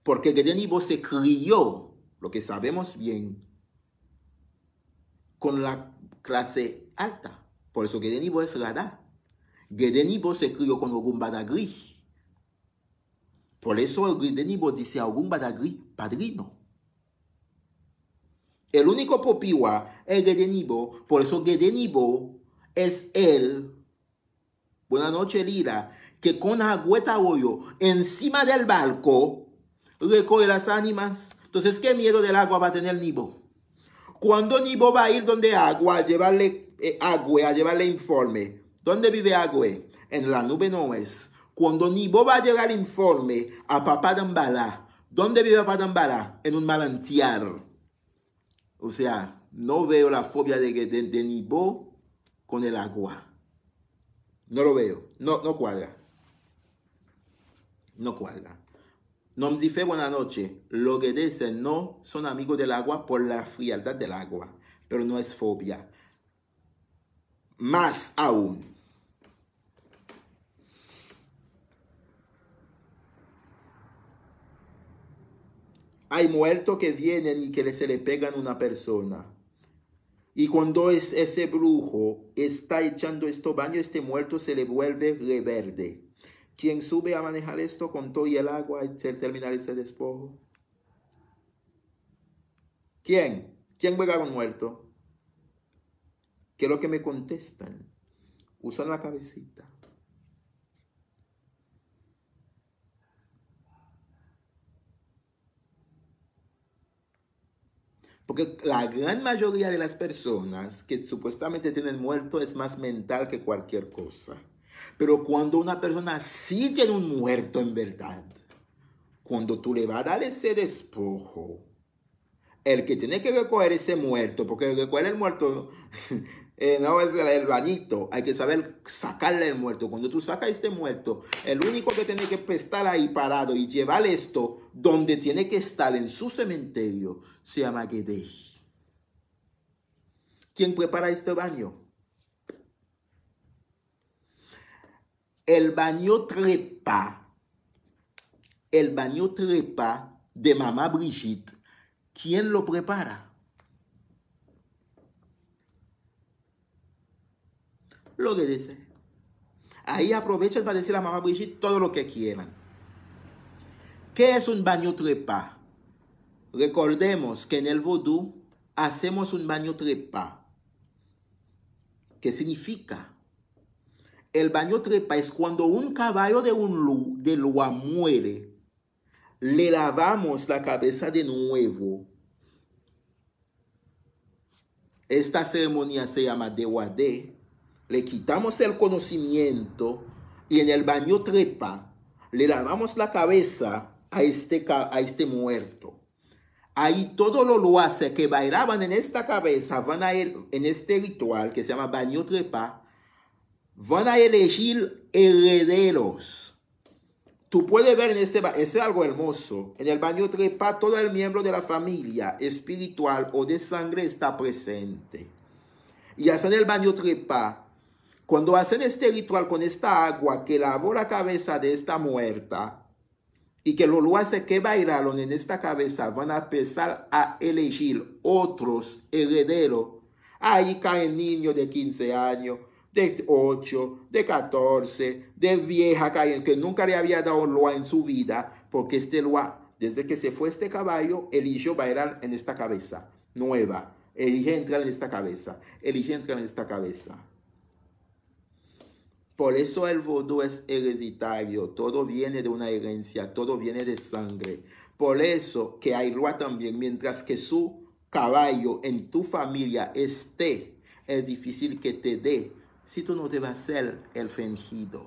Porque Gedenibo se crió, lo que sabemos bien, con la clase alta. Por eso Gedenibo es Radá. Gedenibo se crió con Ogum Badagri. Por eso Gedenibo dice a Ogum Badagri, padrino. El único popiwa es Gedenibo, por eso Gedenibo es él. Buenas noches, Lira, que con agüeta hoyo encima del barco recoge las ánimas. Entonces, ¿qué miedo del agua va a tener Nibo? Cuando Nibo va a ir donde agua a llevarle eh, agua, a llevarle informe, ¿Dónde vive Agüe? En la nube no es. Cuando Nibo va a llegar informe a Papá Dambala, ¿dónde vive Papá Dambala? En un manantial. O sea, no veo la fobia de, de, Nibo con el agua. No lo veo. No, no cuadra. No cuadra. No me dice buena noche. Lo que dice no son amigos del agua por la frialdad del agua, pero no es fobia. Más aún. Hay muertos que vienen y que se le pegan a una persona. Y cuando es, ese brujo está echando esto baño, este muerto se le vuelve reverde. ¿Quién sube a manejar esto con todo y el agua y terminar ese despojo? ¿Quién? ¿Quién juega con muerto? ¿Qué es lo que me contestan? Usan la cabecita. Porque la gran mayoría de las personas que supuestamente tienen muerto es más mental que cualquier cosa. Pero cuando una persona sí tiene un muerto en verdad, cuando tú le vas a dar ese despojo, el que tiene que recoger ese muerto, porque el recoger el muerto eh, no es el, bañito, hay que saber sacarle el muerto. Cuando tú sacas este muerto, el único que tiene que estar ahí parado y llevar esto donde tiene que estar en su cementerio se llama Gedei. ¿Quién prepara este baño? El baño trepa, el baño trepa de mamá Brigitte, ¿quién lo prepara? Lo que dice. Ahí aprovechan para decir a mamá Brigitte todo lo que quieran. ¿Qué es un baño trepa? Recordemos que en el vodú hacemos un baño trepa. ¿Qué significa? El baño trepa es cuando un caballo de un lu, de lua muere, le lavamos la cabeza de nuevo. Esta ceremonia se llama Dewadé. Le quitamos el conocimiento y en el baño trepa le lavamos la cabeza a este, a este muerto. Ahí todo lo hace que bailaban en esta cabeza van a ir en este ritual que se llama baño trepa van a elegir herederos. Tú puedes ver en este, es algo hermoso. En el baño trepa, todo el miembro de la familia espiritual o de sangre está presente. Y hacen el baño trepa. Cuando hacen este ritual con esta agua que lavó la cabeza de esta muerta y que lo hace que bailaron en esta cabeza, van a empezar a elegir otros herederos. Ahí caen niños de 15 años, de 8, de 14, de vieja que nunca le había dado loa en su vida, porque este loa, desde que se fue este caballo, eligió bailar en esta cabeza nueva. Elige entrar en esta cabeza. Elige entrar en esta cabeza. Por eso el vodú es hereditario. Todo viene de una herencia. Todo viene de sangre. Por eso que hay loa también. Mientras que su caballo en tu familia esté, es difícil que te dé si tú no te vas a ser el fingido.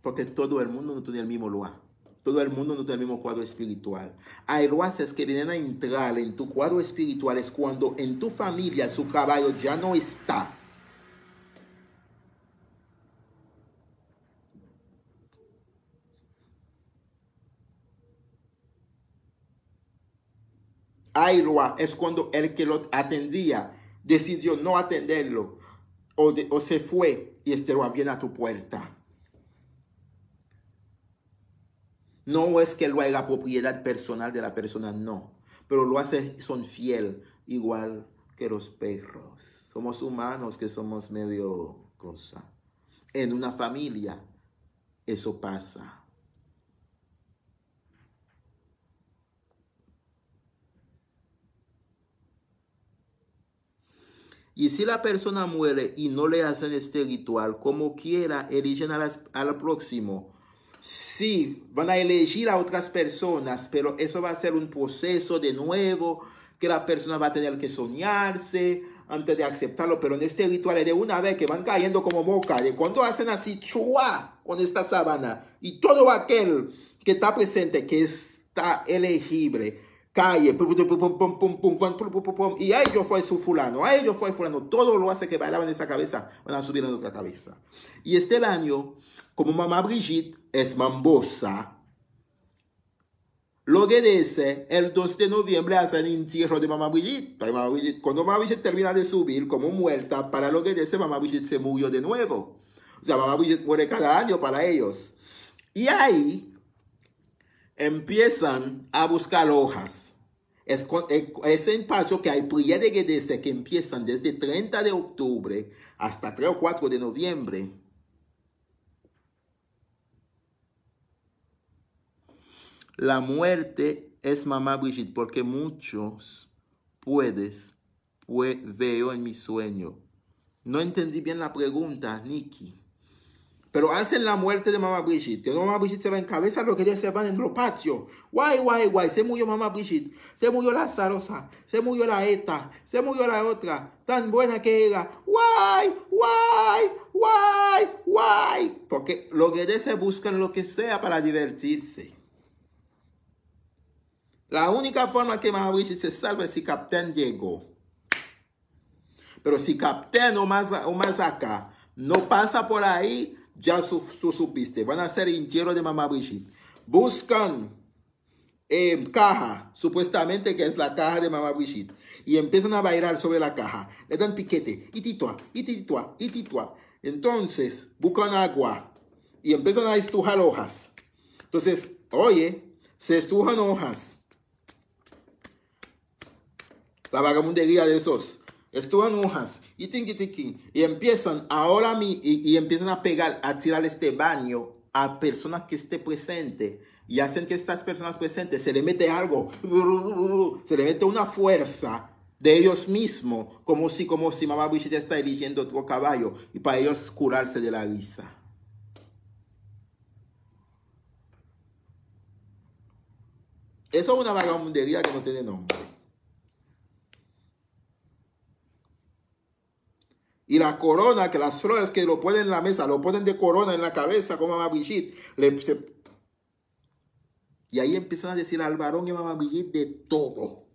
Porque todo el mundo no tiene el mismo lugar. Todo el mundo no tiene el mismo cuadro espiritual. Hay luaces que vienen a entrar en tu cuadro espiritual es cuando en tu familia su caballo ya no está. Ailua es cuando el que lo atendía decidió no atenderlo o, se fue y este viene a tu puerta. No es que lo haga propiedad personal de la persona, no. Pero lo hace, son fiel, igual que los perros. Somos humanos que somos medio cosa. En una familia, eso pasa. Y si la persona muere y no le hacen este ritual, como quiera, eligen al próximo. Sí, van a elegir a otras personas, pero eso va a ser un proceso de nuevo, que la persona va a tener que soñarse antes de aceptarlo, pero en este ritual es de una vez que van cayendo como moca, de cuando hacen así, chua, con esta sábana, y todo aquel que está presente, que está elegible, calle, y a ellos fue su fulano, a ellos fue fulano, todo lo hace que bailaban esa cabeza, van a subir en otra cabeza. Y este año, como mamá Brigitte es mambosa, lo obedece el 2 de noviembre hace el entierro de mamá Brigitte. mamá Brigitte. Cuando mamá Brigitte termina de subir como muerta, para lo que dice mamá Brigitte se murió de nuevo. O sea, mamá Brigitte muere cada año para ellos. Y ahí empiezan a buscar hojas. Es eh, ese empacho que hay de que empiezan desde 30 de octubre hasta 3 o 4 de noviembre. La muerte es mamá Brigitte porque muchos puedes, pues, veo en mi sueño. No entendí bien la pregunta, Nikki. Pero hacen la muerte de mamá Brigitte. Que mamá Brigitte se va en cabeza, lo que ellos se van en los patios. Guay, guay, guay. Se murió mamá Brigitte. Se murió la Zarosa. Se murió la Eta. Se murió la otra. Tan buena que era. Guay, guay, guay, guay. Porque los que se buscan lo que sea para divertirse. La única forma que Mauricio se salva es si Captain llegó. Pero si Captain o más, o más acá no pasa por ahí, ya tú supiste. Van a ser hincheros de Mamá Brigitte. Buscan eh, caja, supuestamente que es la caja de Mamá Brigitte. Y empiezan a bailar sobre la caja. Le dan piquete. Y titua, y titua, y titua. Entonces, buscan agua. Y empiezan a estujar hojas. Entonces, oye, se estujan hojas la vagamundería de esos. Estuvan hojas y y empiezan ahora mi, y, empiezan a pegar, a tirar este baño a personas que esté presente y hacen que estas personas presentes se le mete algo, se le mete una fuerza de ellos mismos, como si, como si mamá Brigitte está eligiendo otro caballo y para ellos curarse de la risa. Eso es una vagamundería que no tiene nombre. Y la corona, que las flores que lo ponen en la mesa, lo ponen de corona en la cabeza como mamá Brigitte. Y ahí empiezan a decir al varón y mamá Brigitte de todo.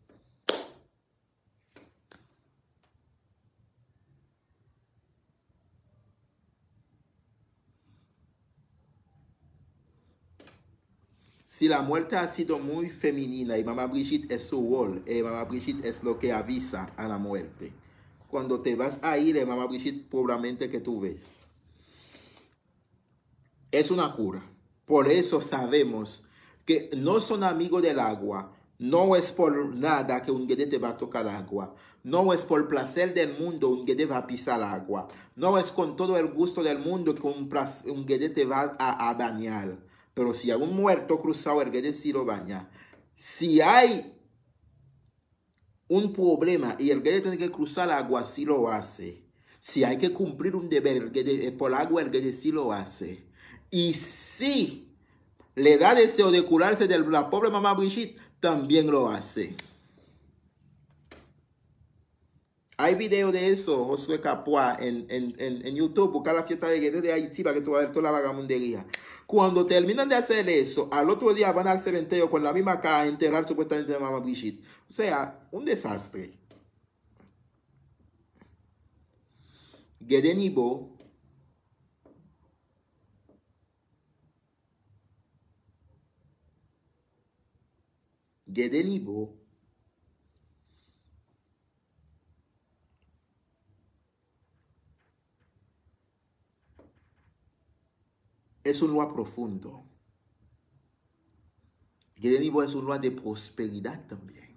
Si la muerte ha sido muy femenina y mamá Brigitte es su rol, y eh, mamá Brigitte es lo que avisa a la muerte cuando te vas a ir, mamá Brigitte, probablemente que tú ves. Es una cura. Por eso sabemos que no son amigos del agua. No es por nada que un guede te va a tocar agua. No es por placer del mundo un guede va a pisar agua. No es con todo el gusto del mundo que un, un guede te va a, bañar. Pero si hay un muerto cruzado, el guede sí lo baña. Si hay un problema y el guede tiene que cruzar agua, sí lo hace. Si hay que cumplir un deber el guede, eh, por agua, el guede sí lo hace. Y si le da deseo de curarse de la pobre mamá Brigitte, también lo hace. Hay video de eso, Josué Capua, en, en, en, YouTube. Busca la fiesta de Guede de Haití para que tú veas toda la vagamundería. Cuando terminan de hacer eso, al otro día van al cementerio con la misma caja a enterrar supuestamente a mamá Brigitte. O sea, un desastre. Gedenibo Gedenibo es un lugar profundo. Gedenibo es un lugar de prosperidad también.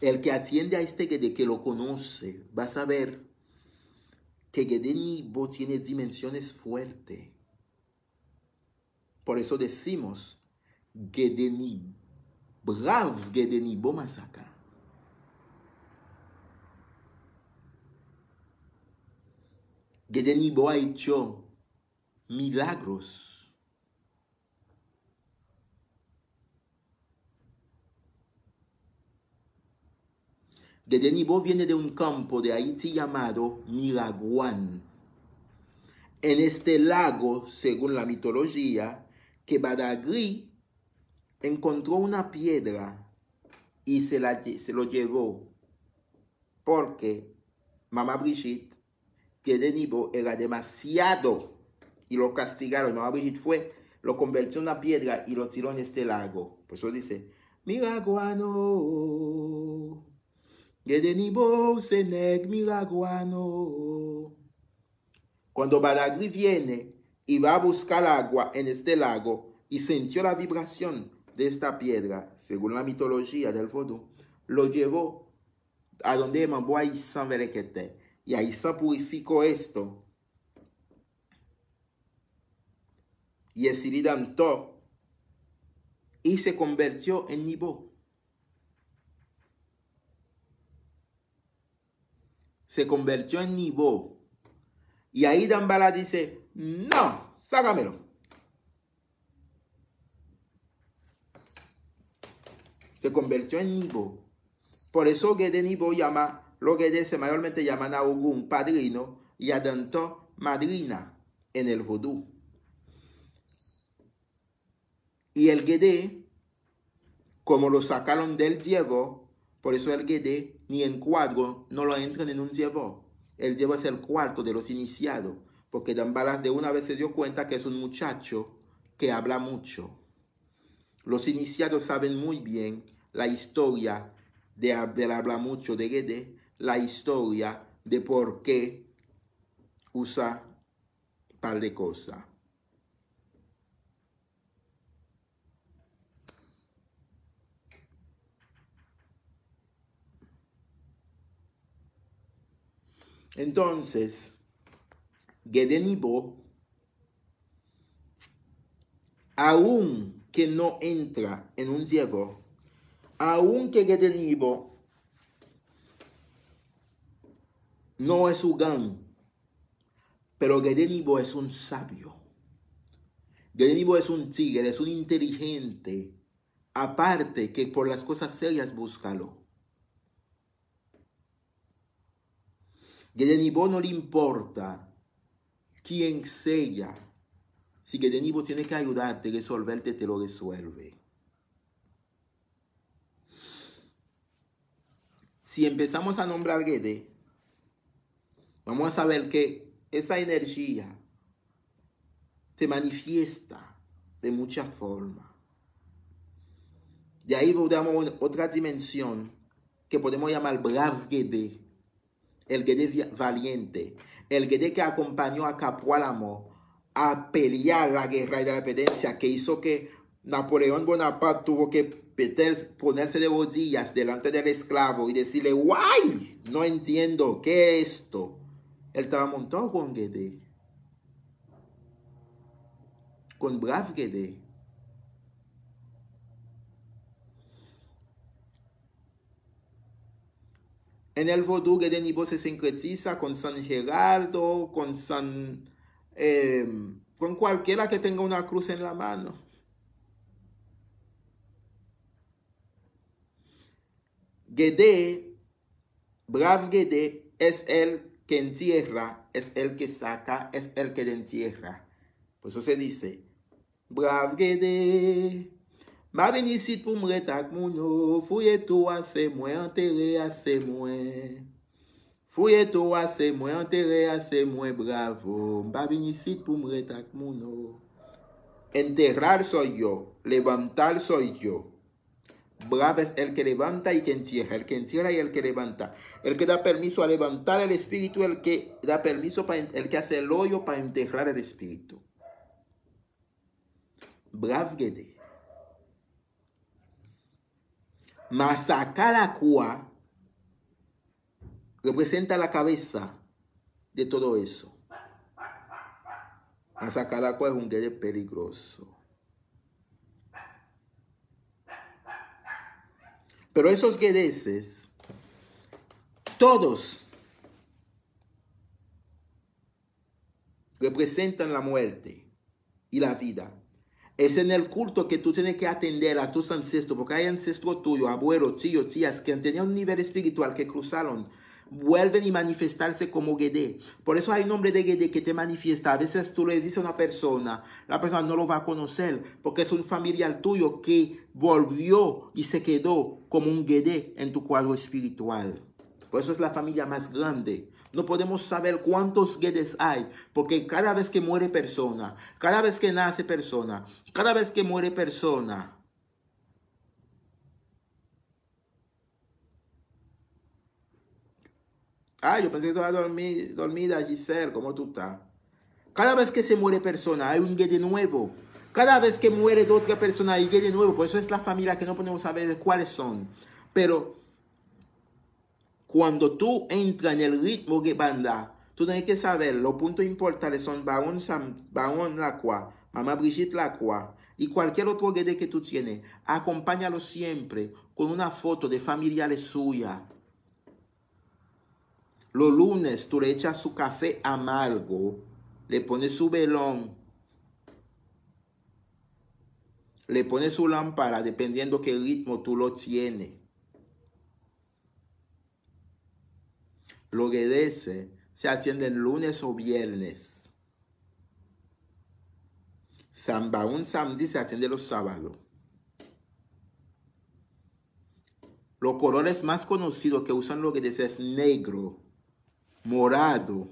El que atiende a este Gede, que lo conoce, va a saber que Gedenibo tiene dimensiones fuertes. Por eso decimos Gedenibo, bravo Gedenibo Masaka. Gedenibo ha hecho milagros Gedenibo viene de un campo de Haití llamado Miraguán. En este lago, según la mitología, que Badagri encontró una piedra y se, la, se lo llevó porque mamá Brigitte, pie de Nibo, era demasiado y lo castigaron. Mamá Brigitte fue, lo convirtió en una piedra y lo tiró en este lago. Por eso dice, Miraguano, Gedenibo, Senec, Miraguano. Cuando Badagri viene y va a buscar agua en este lago y sintió la vibración de esta piedra, según la mitología del vodú, lo llevó a donde mandó a Isan Berequete. Y Isan purificó esto. Y Esiridantó y se convirtió en Nibo. Se convirtió en Nibo. Y ahí Dambala dice, no, sácamelo. se convirtió en Nibo. Por eso Gede Nibo llama, lo Gede se mayormente llaman a Ogún padrino y a Danto madrina en el vodú. Y el Gede, como lo sacaron del Dievo, por eso el Gede ni en cuadro no lo entran en un Dievo. El Dievo es el cuarto de los iniciados, porque Dambalas de una vez se dio cuenta que es un muchacho que habla mucho. Los iniciados saben muy bien la historia de, del habla mucho de Gede, la historia de por qué usa par de cosas. Entonces, Gedenibo, aún que no entra en un Diego, aunque Gedenibo no es Ugán, pero Gedenibo es un sabio. Gedenibo es un tigre, es un inteligente. Aparte que por las cosas serias búscalo. Gedenibo no le importa quién sea si que Denibo tiene que ayudarte, resolverte, te lo resuelve. Si empezamos a nombrar Gede, vamos a saber que esa energía se manifiesta de muchas formas. De ahí damos otra dimensión que podemos llamar Brav Gede, el Gede valiente, el Gede que acompañó a Capuálamo a pelear la guerra y la independencia que hizo que Napoleón Bonaparte tuvo que ponerse de rodillas delante del esclavo y decirle, guay, no entiendo, ¿qué es esto? Él estaba montado con Gede, con Brav Gede. En el vodú Gede se sincretiza con San Gerardo, con San Em, con cualquiera que tenga una cruz en la mano. Gede, Brav Gede es el que entierra, es el que saca, es el que entierra. Por eso se dice, Brav Gede, ma venisit pour me retak mouno, fouye tou ase mwen, enterre ase mwen. Fouye tou ase mwen, enterre ase mwen, bravo. Mba vini sit pou mwet ak mouno. Enterrar soy yo, levantar soy yo. Bravo es el que levanta y que entierra, el que entierra y el que levanta. El que da permiso a levantar el espíritu, el que da permiso, para, el que hace el hoyo para enterrar el espíritu. Brav Gede. Cua representa la cabeza de todo eso. Mazacaraco es un guerre peligroso. Pero esos guereses, todos representan la muerte y la vida. Es en el culto que tú tienes que atender a tus ancestros, porque hay ancestros tuyos, abuelos, tíos, tías, que han tenido un nivel espiritual que cruzaron vuelven y manifestarse como Gede. Por eso hay nombre de Gede que te manifiesta. A veces tú le dices a una persona, la persona no lo va a conocer porque es un familiar tuyo que volvió y se quedó como un Gede en tu cuadro espiritual. Por eso es la familia más grande. No podemos saber cuántos Gedes hay, porque cada vez que muere persona, cada vez que nace persona, cada vez que muere persona, Ah, yo pensé que estaba dormida, dormida, Giselle, ¿cómo tú estás? Cada vez que se muere persona, hay un Gede nuevo. Cada vez que muere otra persona, hay Gede nuevo. Por eso es la familia que no podemos saber cuáles son. Pero cuando tú entras en el ritmo de banda, tú tienes que saber, los puntos importantes son Barón, Sam, Barón Lacroix, Mamá Brigitte Lacroix y cualquier otro Gede que tú tienes. Acompáñalo siempre con una foto de familiares suyas los lunes tú le echas su café amargo, le pones su velón, le pones su lámpara dependiendo qué ritmo tú lo tienes. Lo que dice se ascienden lunes o viernes. Samba, un samedi se atiende los sábados. Los colores más conocidos que usan lo que es negro, morado,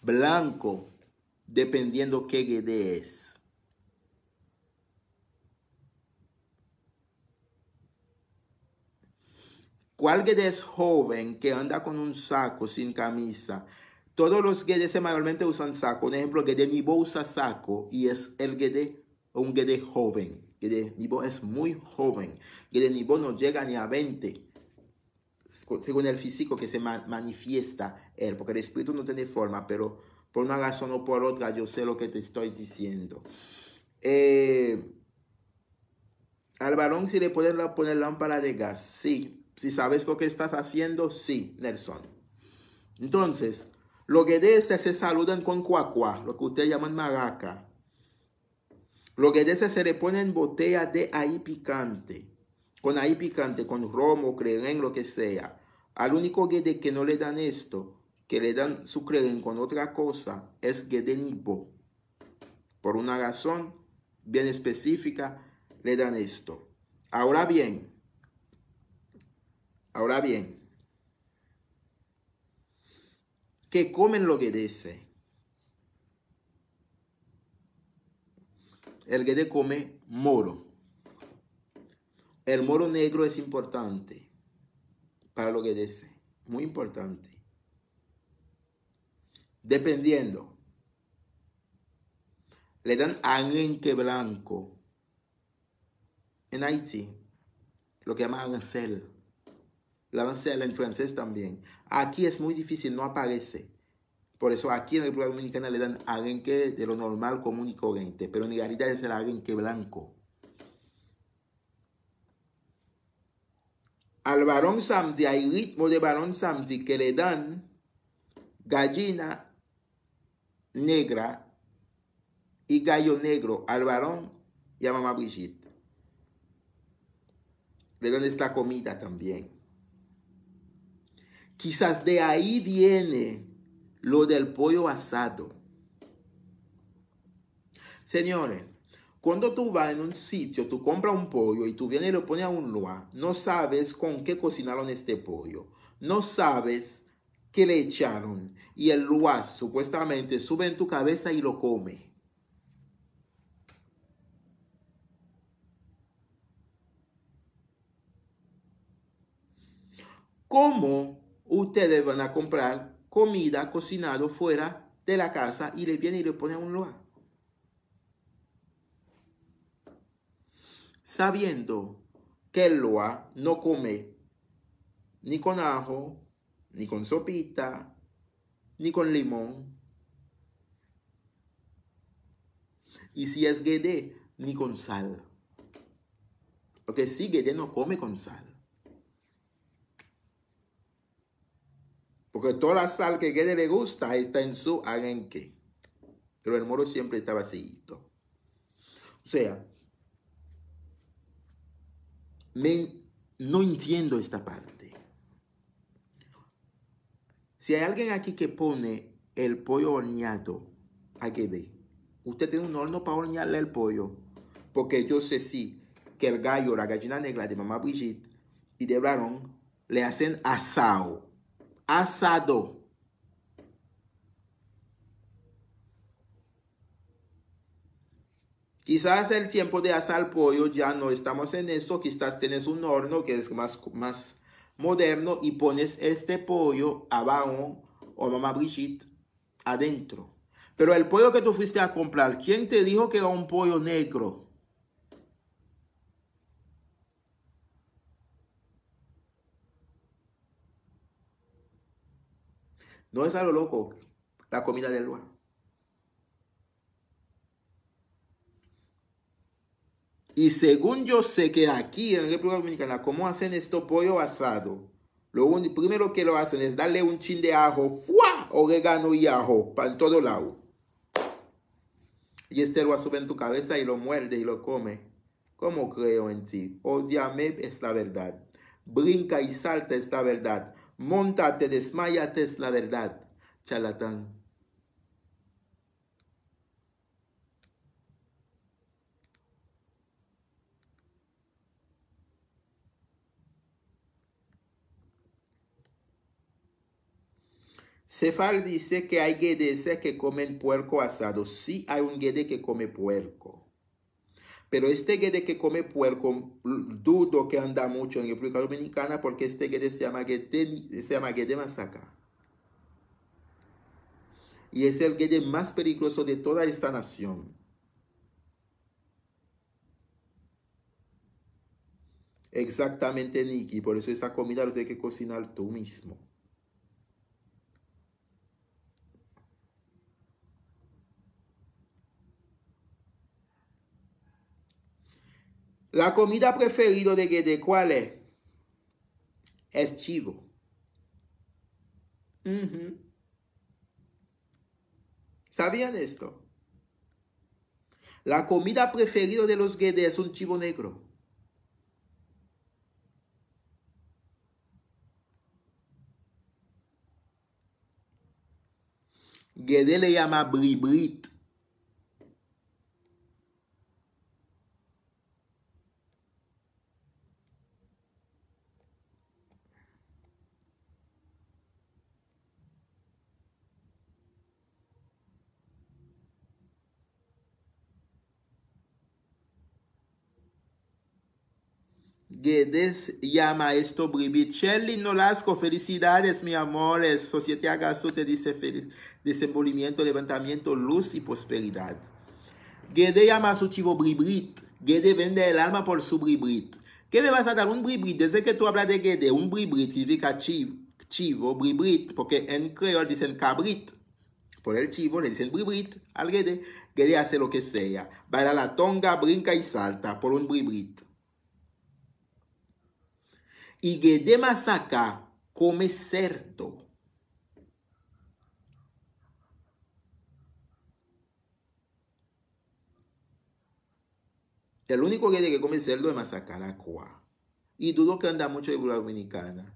blanco, dependiendo qué guede es. ¿Cuál guede es joven que anda con un saco sin camisa? Todos los guedes mayormente usan saco. Por ejemplo, guede Nibo usa saco y es el guede, un guede joven. Guede Nibo es muy joven. Guede Nibo no llega ni a 20 según el físico que se manifiesta él, porque el espíritu no tiene forma, pero por una razón o por otra yo sé lo que te estoy diciendo. Eh, al varón si le puedes poner lámpara de gas, sí. Si sabes lo que estás haciendo, sí, Nelson. Entonces, lo que de este se saludan con cuacua, lo que ustedes llaman maraca. Lo que de este se le pone en botella de ahí picante con ahí picante, con romo, creen, lo que sea. Al único guede que no le dan esto, que le dan su creen con otra cosa, es guede nipo. Por una razón bien específica, le dan esto. Ahora bien, ahora bien, que comen lo dice. El guede come moro. El moro negro es importante para lo que dice. Muy importante. Dependiendo. Le dan arenque blanco. En Haití, lo que llaman arancel. La arancel en francés también. Aquí es muy difícil, no aparece. Por eso aquí en República Dominicana le dan arenque de lo normal, común y corriente. Pero en realidad es el arenque blanco. Al varón Samsi, hay ritmo de varón Samsi que le dan gallina negra y gallo negro al varón y a mamá Brigitte. Le dan esta comida también. Quizás de ahí viene lo del pollo asado. Señores, cuando tú vas en un sitio, tú compras un pollo y tú vienes y lo pones a un lugar, no sabes con qué cocinaron este pollo. No sabes qué le echaron. Y el lugar supuestamente sube en tu cabeza y lo come. ¿Cómo ustedes van a comprar comida cocinado fuera de la casa y le viene y le pone a un lugar? Sabiendo que loa no come ni con ajo, ni con sopita, ni con limón. Y si es guede, ni con sal. Porque si guede no come con sal. Porque toda la sal que guede le gusta está en su arenque. Pero el moro siempre está vacío. O sea, no entiendo esta parte. Si hay alguien aquí que pone el pollo horneado a ver. usted tiene un horno para hornearle el pollo. Porque yo sé sí que el gallo, la gallina negra de mamá Brigitte y de Barón le hacen asado. Asado. Quizás el tiempo de asar pollo ya no estamos en esto. Quizás tienes un horno que es más, más moderno y pones este pollo abajo o mamá Brigitte adentro. Pero el pollo que tú fuiste a comprar, ¿quién te dijo que era un pollo negro? No es algo loco la comida del lugar. Y según yo sé que aquí en República Dominicana, ¿cómo hacen esto pollo asado? Lo primero que lo hacen es darle un chin de ajo, ¡fua! Oregano y ajo para en todo lado. Y este lo sube en tu cabeza y lo muerde y lo come. ¿Cómo creo en ti? Odiame es la verdad. Brinca y salta es la verdad. Montate, desmayate es la verdad. Charlatán. Cefal dice que hay guedes que comen puerco asado. Sí hay un guede que come puerco. Pero este guede que come puerco, dudo que anda mucho en República Dominicana porque este guede se llama guede, se masaca. Y es el guede más peligroso de toda esta nación. Exactamente, Nicky. Por eso esta comida lo tienes que cocinar tú mismo. La comida preferida de Gede, ¿cuál es? Es chivo. ¿Sabían esto? La comida preferida de los Gede es un chivo negro. Gede le llama bribrit. Guedes llama esto Bribit. Shelly Nolasco, felicidades, mi amores. Sociedad Agaso te dice feliz. Desenvolvimiento, levantamiento, luz y prosperidad. Gede llama su chivo Bribrit. Gede vende el alma por su Bribrit. ¿Qué me vas a dar? Un Bribrit. Desde que tú hablas de Gede, un Bribrit significa chivo, chivo, Bribrit, porque en creol dicen cabrit. Por el chivo le dicen Bribrit al Gede. Gede hace lo que sea. Baila la tonga, brinca y salta por un Bribrit. Y de Masaka come cerdo. El único Gede que come cerdo es Masaka, la Coa. Y dudo que anda mucho de República Dominicana.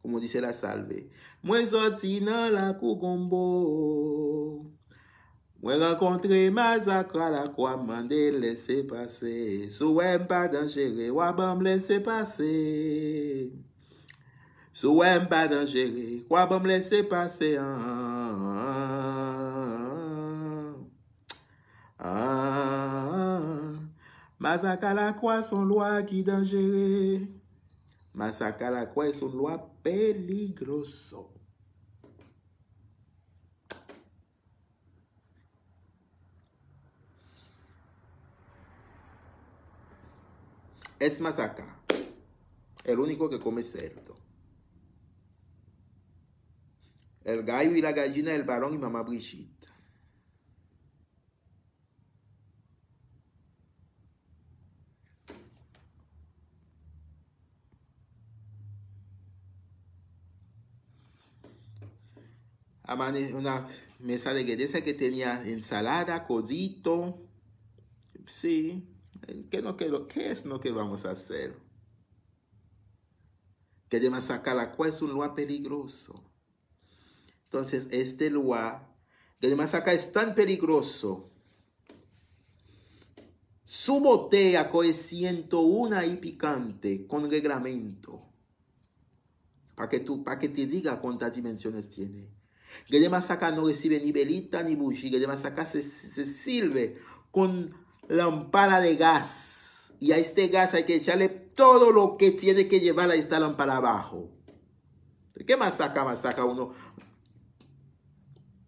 Como dice la salve. Muesotina la cucombo. Mwen renkontre mazakra la kwa mande lese pase. Sou wèm pa dangere, wabam lese pase. Sou wèm pa dangere, wabam lese pase. Mazakra la kwa son lwa ki dangere. Mazakra la kwa son lwa peligroso. Es más acá. El único que come cerdo. El gallo y la gallina, el varón y mamá Brigitte. Una mesa de guedesa que tenía ensalada, codito. Sí, ¿Qué, no, qué, es lo que vamos a hacer? Que de la cual es un lugar peligroso. Entonces, este lugar de Masaca es tan peligroso. Su botella coge 101 y picante con reglamento. Para que, para que te diga cuántas dimensiones tiene. de Masaca no recibe ni velita ni bougie. de Masaca se, se sirve con lámpara de gas. Y a este gas hay que echarle todo lo que tiene que llevar a esta lámpara abajo. ¿Qué masaca masaca uno?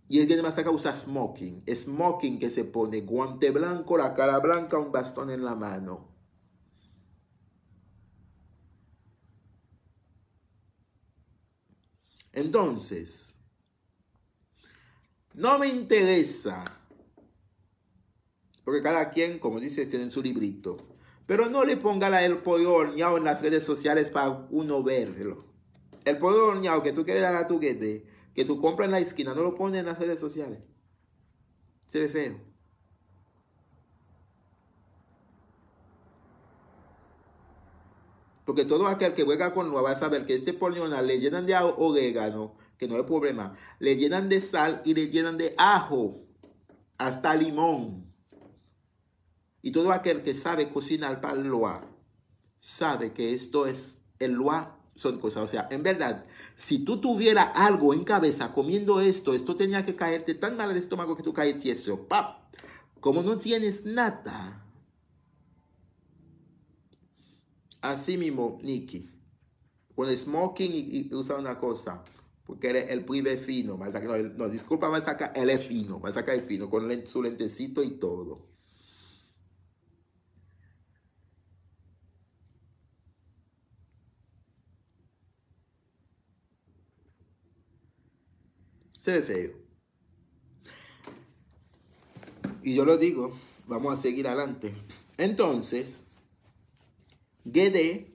Y el que masaca usa smoking. Smoking que se pone guante blanco, la cara blanca, un bastón en la mano. Entonces, no me interesa porque cada quien, como dice, tiene su librito. Pero no le ponga el pollo horneado en las redes sociales para uno verlo. El pollo horneado que tú quieres dar a tu guete, que tú compras en la esquina, no lo pones en las redes sociales. Se ve feo. Porque todo aquel que juega con lo va a saber que este pollo le llenan de orégano, que no hay problema. Le llenan de sal y le llenan de ajo. Hasta limón. Y todo aquel que sabe cocinar para el loa, sabe que esto es, el loa son cosas. O sea, en verdad, si tú tuvieras algo en cabeza comiendo esto, esto tenía que caerte tan mal al estómago que tú caes tieso. ¡Pap! Como no tienes nada. Así mismo, Nicky. Con smoking y, usa una cosa. Porque él, el prive fino. No, no, disculpa, a sacar, él es fino. a sacar el fino. Con su lentecito y todo. Se ve feo. Y yo lo digo, vamos a seguir adelante. Entonces, Gede,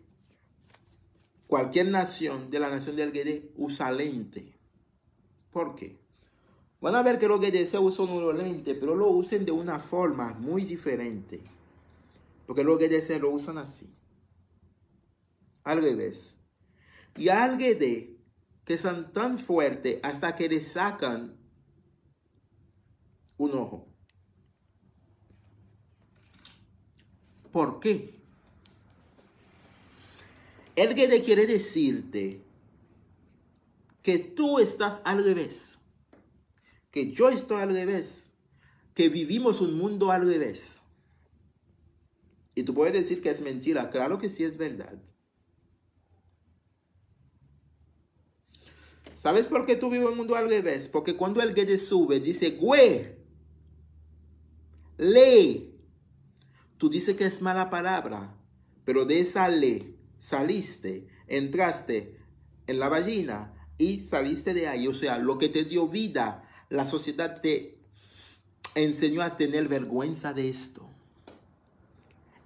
cualquier nación de la nación del Gede usa lente. ¿Por qué? Van a ver que los Gede se usan unos lentes, pero lo usan de una forma muy diferente. Porque los Gede se lo usan así. Al revés. Y al Gede que son tan fuertes hasta que le sacan un ojo. ¿Por qué? El que quiere decirte que tú estás al revés, que yo estoy al revés, que vivimos un mundo al revés. Y tú puedes decir que es mentira, claro que sí es verdad. ¿Sabes por qué tú vives el mundo al revés? Porque cuando el Gede sube, dice, güey, lee. Tú dices que es mala palabra, pero de esa ley saliste, entraste en la vagina y saliste de ahí. O sea, lo que te dio vida, la sociedad te enseñó a tener vergüenza de esto.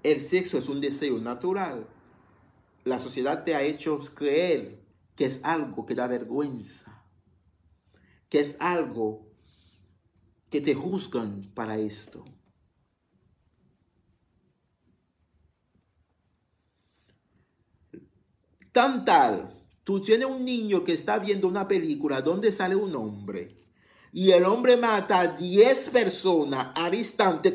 El sexo es un deseo natural. La sociedad te ha hecho creer que es algo que da vergüenza, que es algo que te juzgan para esto. Tan tal, tú tienes un niño que está viendo una película donde sale un hombre y el hombre mata a 10 personas al instante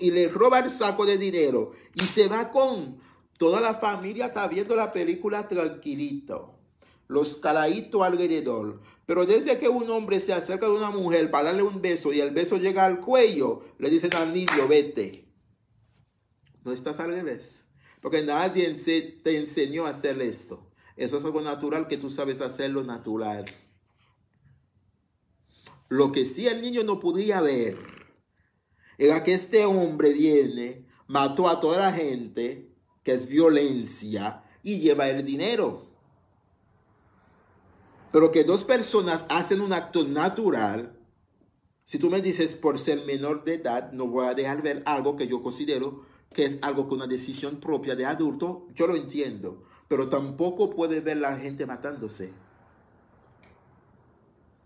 y le roba el saco de dinero y se va con Toda la familia está viendo la película tranquilito. Los caladitos alrededor. Pero desde que un hombre se acerca de una mujer para darle un beso y el beso llega al cuello, le dicen al niño, vete. No estás al revés. Porque nadie te enseñó a hacer esto. Eso es algo natural que tú sabes hacerlo natural. Lo que sí el niño no podía ver era que este hombre viene, mató a toda la gente, que es violencia, y lleva el dinero. Pero que dos personas hacen un acto natural, si tú me dices por ser menor de edad, no voy a dejar ver algo que yo considero que es algo con una decisión propia de adulto, yo lo entiendo. Pero tampoco puede ver la gente matándose.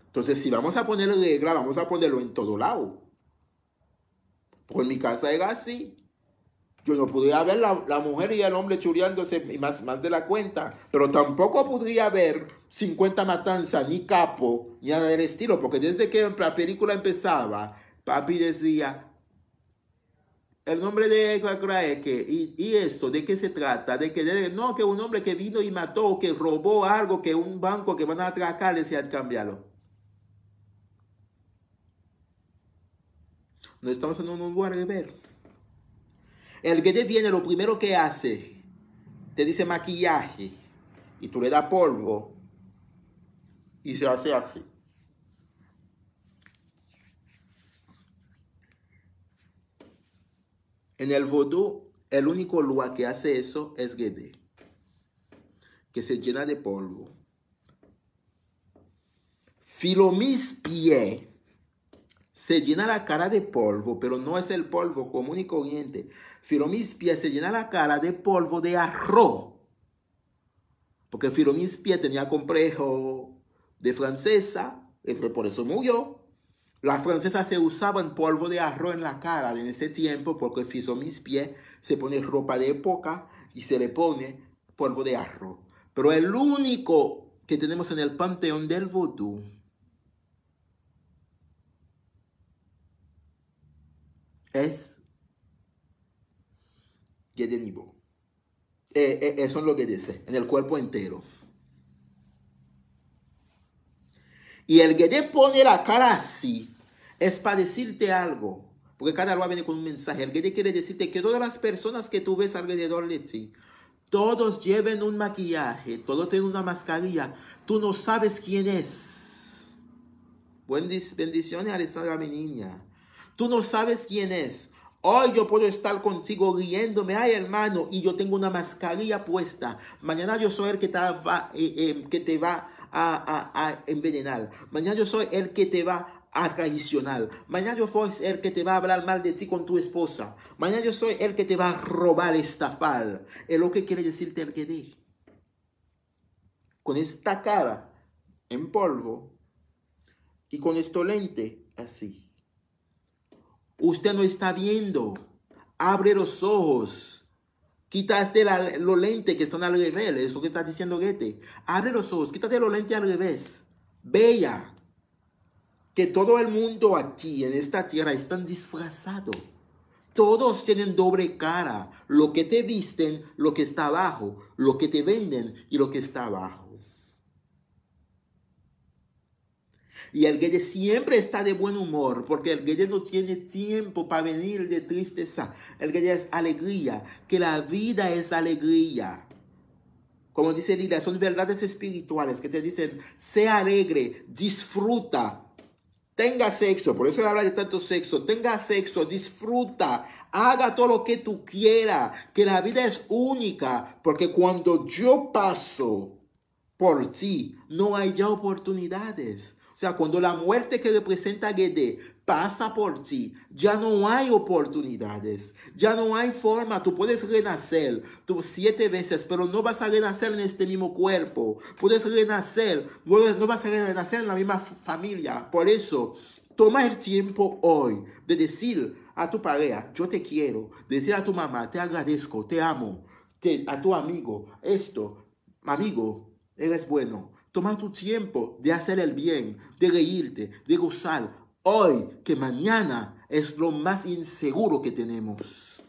Entonces, si vamos a ponerlo regla, vamos a ponerlo en todo lado. Porque en mi casa era así. Yo no podría ver la, mujer y el hombre chureándose más, más de la cuenta, pero tampoco podría ver 50 matanzas, ni capo, ni nada del estilo, porque desde que la película empezaba, papi decía, el nombre de que y, y esto, ¿de qué se trata? De que no, que un hombre que vino y mató, que robó algo, que un banco que van a atracar, decía cambiarlo. No estamos en un lugar de ver. El que viene, lo primero que hace, te dice maquillaje y tú le das polvo y se hace así. En el vodú, el único lugar que hace eso es Gede, que se llena de polvo. Filomis pie se llena la cara de polvo, pero no es el polvo común y corriente. Filomispia se llena la cara de polvo de arroz. Porque Filomispia tenía complejo de francesa, por eso murió. Las francesas se usaban polvo de arroz en la cara en ese tiempo porque Filomispia se pone ropa de época y se le pone polvo de arroz. Pero el único que tenemos en el panteón del vodú es Gedenibo. Eh, eh, eso es lo que dice, en el cuerpo entero. Y el que pone la cara así es para decirte algo. Porque cada uno viene con un mensaje. El que quiere decirte que todas las personas que tú ves alrededor de ti, todos lleven un maquillaje, todos tienen una mascarilla. Tú no sabes quién es. Bendiciones, Alessandra, mi niña. Tú no sabes quién es. Hoy yo puedo estar contigo riéndome, ay hermano, y yo tengo una mascarilla puesta. Mañana yo soy el que te va, eh, que te va a, envenenar. Mañana yo soy el que te va a traicionar. Mañana yo soy el que te va a hablar mal de ti con tu esposa. Mañana yo soy el que te va a robar, estafar. Es lo que quiere decirte el que di. Con esta cara en polvo y con esto lente así. Usted no está viendo. Abre los ojos. Quítate los lentes que están al revés. Eso que está diciendo Goethe. Abre los ojos. Quítate los lentes al revés. Vea que todo el mundo aquí en esta tierra están disfrazados. Todos tienen doble cara. Lo que te visten, lo que está abajo. Lo que te venden y lo que está abajo. Y el Guede siempre está de buen humor, porque el Guede no tiene tiempo para venir de tristeza. El Guede es alegría, que la vida es alegría. Como dice Lila, son verdades espirituales que te dicen, sea alegre, disfruta, tenga sexo, por eso habla de tanto sexo, tenga sexo, disfruta, haga todo lo que tú quieras, que la vida es única, porque cuando yo paso por ti, no hay ya oportunidades. O sea, cuando la muerte que representa Gede pasa por ti, ya no hay oportunidades, ya no hay forma. Tú puedes renacer tú, siete veces, pero no vas a renacer en este mismo cuerpo. Puedes renacer, no vas a renacer en la misma familia. Por eso, toma el tiempo hoy de decir a tu pareja, yo te quiero, decir a tu mamá, te agradezco, te amo, a tu amigo, esto, amigo, eres bueno Toma tu tiempo de hacer el bien, de reírte, de gozar. Hoy que mañana es lo más inseguro que tenemos.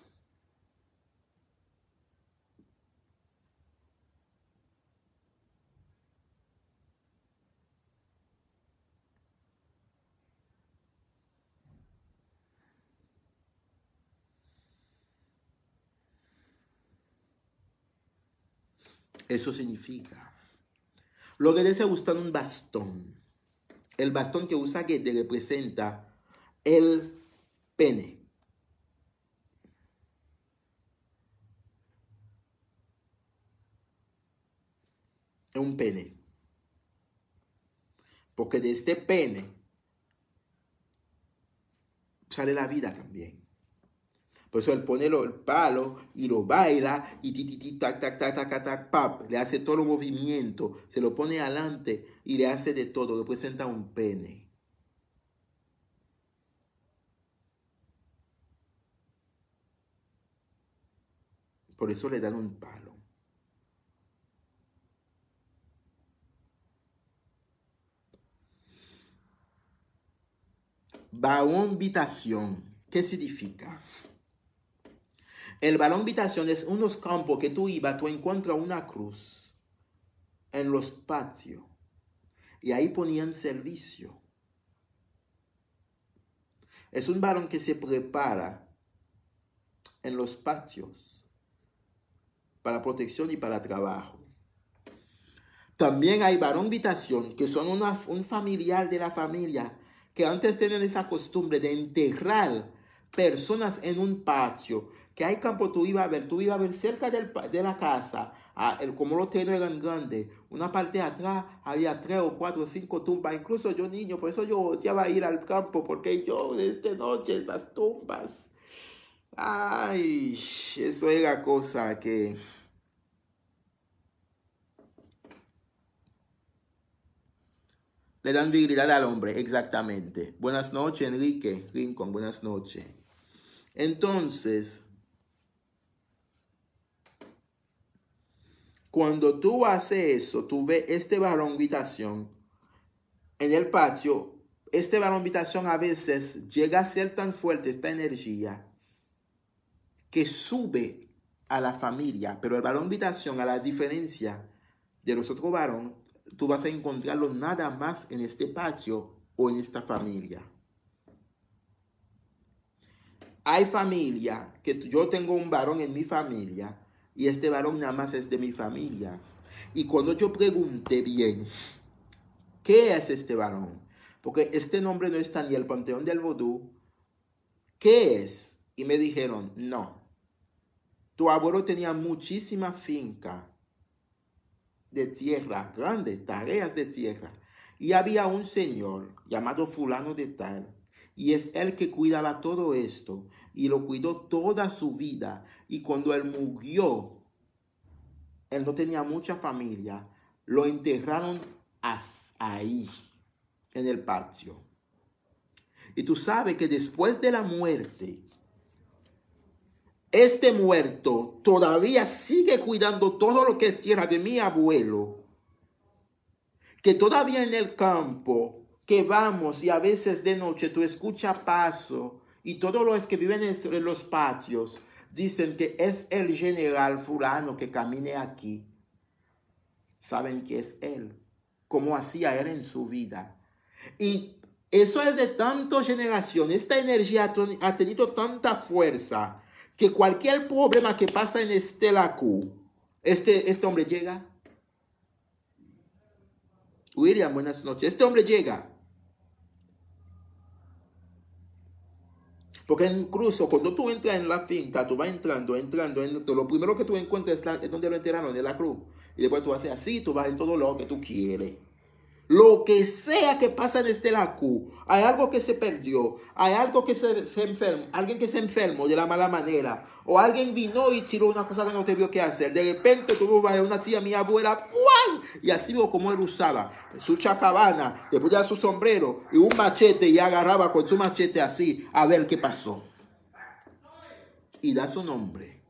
Eso significa lo que desea usar un bastón. El bastón que usa que te representa el pene. Un pene. Porque de este pene sale la vida también. Por eso él pone el palo y lo baila y ti, tac, tac, tac, tac, tac, pap, le hace todo el movimiento, se lo pone adelante y le hace de todo, representa un pene. Por eso le dan un palo. Balón habitación. ¿Qué significa? El balón habitación es unos campos que tú ibas, tú encuentras una cruz en los patios. Y ahí ponían servicio. Es un varón que se prepara en los patios para protección y para trabajo. También hay varón habitación que son un familiar de la familia que antes tenían esa costumbre de enterrar personas en un patio, que hay campo, tú ibas a ver, tú ibas a ver cerca de la casa, el, como los terrenos eran grandes, una parte de atrás había tres o cuatro o cinco tumbas, incluso yo niño, por eso yo odiaba ir al campo, porque yo desde noche esas tumbas, ay, eso era cosa que... Le dan virilidad al hombre, exactamente. Buenas noches, Enrique Rincón, buenas noches. Entonces, cuando tú haces eso, tú ves este varón habitación en el patio, este varón habitación a veces llega a ser tan fuerte esta energía que sube a la familia, pero el varón habitación, a la diferencia de los otros varones, tú vas a encontrarlo nada más en este patio o en esta familia. Hay familia que yo tengo un varón en mi familia y este varón nada más es de mi familia. Y cuando yo pregunté bien, ¿qué es este varón? Porque este nombre no está ni el panteón del vodú. ¿Qué es? Y me dijeron, no. Tu abuelo tenía muchísima finca de tierra, grandes tareas de tierra. Y había un señor llamado fulano de tal, y es él que cuidaba todo esto, y lo cuidó toda su vida. Y cuando él murió, él no tenía mucha familia, lo enterraron ahí, en el patio. Y tú sabes que después de la muerte, este muerto todavía sigue cuidando todo lo que es tierra de mi abuelo, que todavía en el campo que vamos y a veces de noche tú escuchas paso y todos los que viven en los patios dicen que es el general fulano que camine aquí. Saben que es él, como hacía él en su vida. Y eso es de tanta generación, esta energía ha tenido tanta fuerza que cualquier problema que pasa en Estela Q, este, este hombre llega. William, buenas noches. Este hombre llega. Porque incluso cuando tú entras en la finca, tú vas entrando, entrando, entrando lo primero que tú encuentras es, donde lo enteraron, en la cruz. Y después tú haces así, tú vas en todo lo que tú quieres. Lo que sea que pasa en este lacu, hay algo que se perdió, hay algo que se, enfermó, alguien que se enfermó de la mala manera, o alguien vino y tiró una cosa que no te vio que hacer. De repente a una tía, mi abuela, y así veo como él usaba su chacabana, le ponía su sombrero y un machete y agarraba con su machete así a ver qué pasó. Y da su nombre.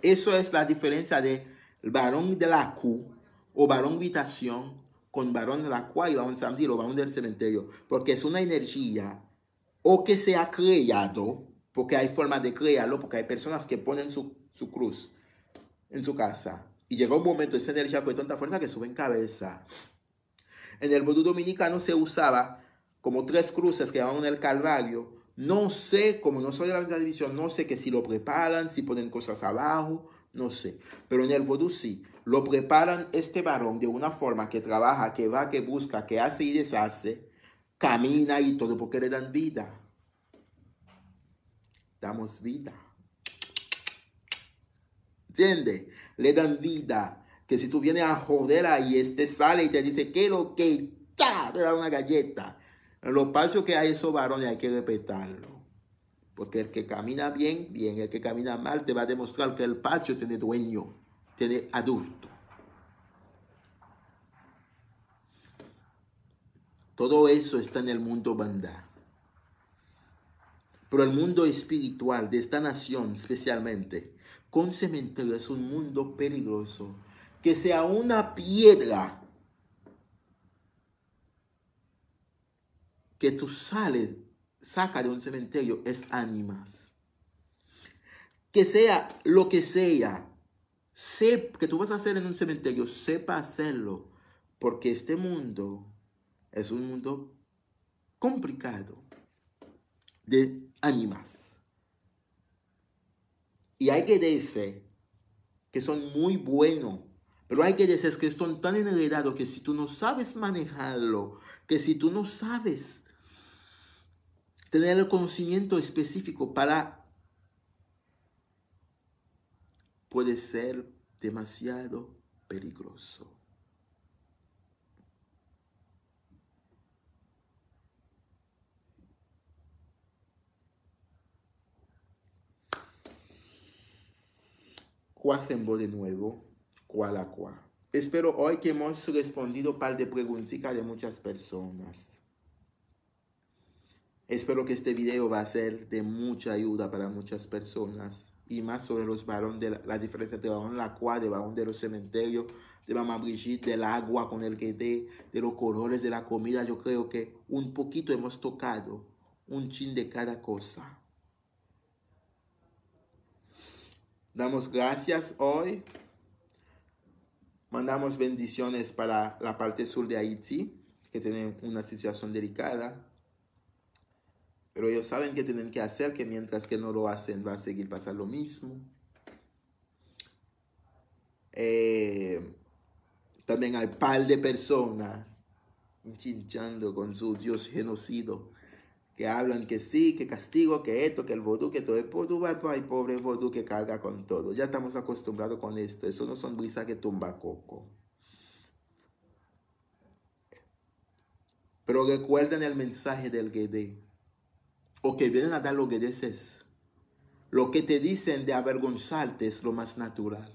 Eso es la diferencia de varón de la Q o varón habitación con varón de la cual y varón samdir o varón del cementerio. Porque es una energía o que se ha creado, porque hay formas de crearlo, porque hay personas que ponen su, cruz en su casa. Y llega un momento, esa energía con tanta fuerza que sube en cabeza. En el vodú dominicano se usaba como tres cruces que van en el Calvario no sé, como no soy de la misma división, no sé que si lo preparan, si ponen cosas abajo, no sé. Pero en el vodú sí, lo preparan este varón de una forma que trabaja, que va, que busca, que hace y deshace, camina y todo porque le dan vida. Damos vida. ¿Entiende? Le dan vida. Que si tú vienes a joder ahí, este sale y te dice, ¿qué lo que? Te da una galleta. Los pasos que hay esos varones hay que respetarlo. Porque el que camina bien, bien. El que camina mal te va a demostrar que el patio tiene dueño, tiene adulto. Todo eso está en el mundo bandá. Pero el mundo espiritual de esta nación especialmente, con cementerio, es un mundo peligroso. Que sea una piedra que tú sales, saca de un cementerio, es ánimas. Que sea lo que sea, que tú vas a hacer en un cementerio, sepa hacerlo, porque este mundo es un mundo complicado de ánimas. Y hay que decir que son muy buenos, pero hay que decir que están tan enredados que si tú no sabes manejarlo, que si tú no sabes tener el conocimiento específico para puede ser demasiado peligroso. voz de nuevo, cuál a cuál. Espero hoy que hemos respondido un par de preguntitas de muchas personas. Espero que este video va a ser de mucha ayuda para muchas personas y más sobre los varones, de la, diferencia de varón la cual, de varón de los cementerios, de mamá Brigitte, del agua con el que de, de los colores de la comida. Yo creo que un poquito hemos tocado un chin de cada cosa. Damos gracias hoy. Mandamos bendiciones para la parte sur de Haití, que tiene una situación delicada. Pero ellos saben que tienen que hacer, que mientras que no lo hacen va a seguir pasando lo mismo. Eh, también hay par de personas hinchando con su Dios genocidio, que hablan que sí, que castigo, que esto, que el vodú, que todo el vodú, hay pobre vodú que carga con todo. Ya estamos acostumbrados con esto. Eso no son brisas que tumba coco. Pero recuerden el mensaje del Gede o que vienen a dar lo que dices. Lo que te dicen de avergonzarte es lo más natural.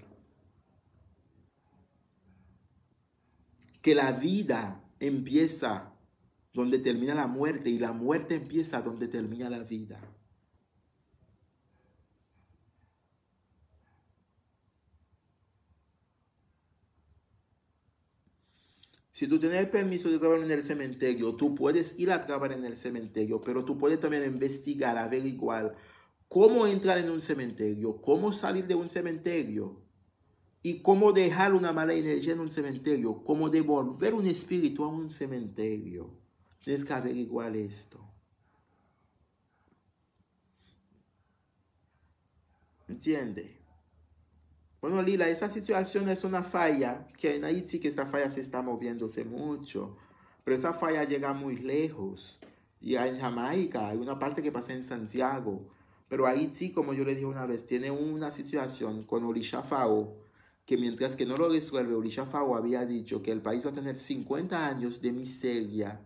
Que la vida empieza donde termina la muerte y la muerte empieza donde termina la vida. Si tú tienes el permiso de trabajar en el cementerio, tú puedes ir a trabajar en el cementerio, pero tú puedes también investigar, averiguar cómo entrar en un cementerio, cómo salir de un cementerio y cómo dejar una mala energía en un cementerio, cómo devolver un espíritu a un cementerio. Tienes que averiguar esto. ¿Entiendes? Bueno, Lila, esa situación es una falla, que en Haití que esa falla se está moviéndose mucho, pero esa falla llega muy lejos. Y en Jamaica hay una parte que pasa en Santiago, pero Haití, como yo le dije una vez, tiene una situación con Orisha Fao, que mientras que no lo resuelve, Orisha Fao había dicho que el país va a tener 50 años de miseria,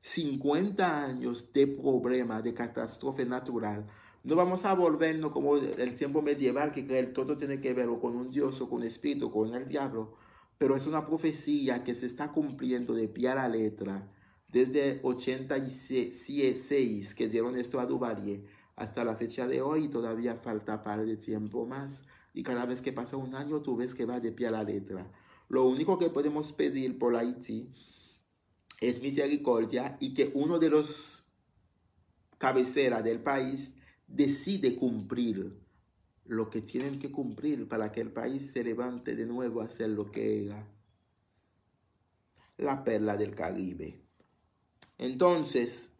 50 años de problema, de catástrofe natural, no vamos a volvernos como el tiempo medieval que todo tiene que ver con un dios o con un espíritu, con el diablo. Pero es una profecía que se está cumpliendo de pie a la letra desde 86 que dieron esto a Duvalier hasta la fecha de hoy todavía falta par de tiempo más. Y cada vez que pasa un año tú ves que va de pie a la letra. Lo único que podemos pedir por Haití es misericordia y que uno de los cabeceras del país decide cumplir lo que tienen que cumplir para que el país se levante de nuevo a hacer lo que era la perla del Caribe. Entonces,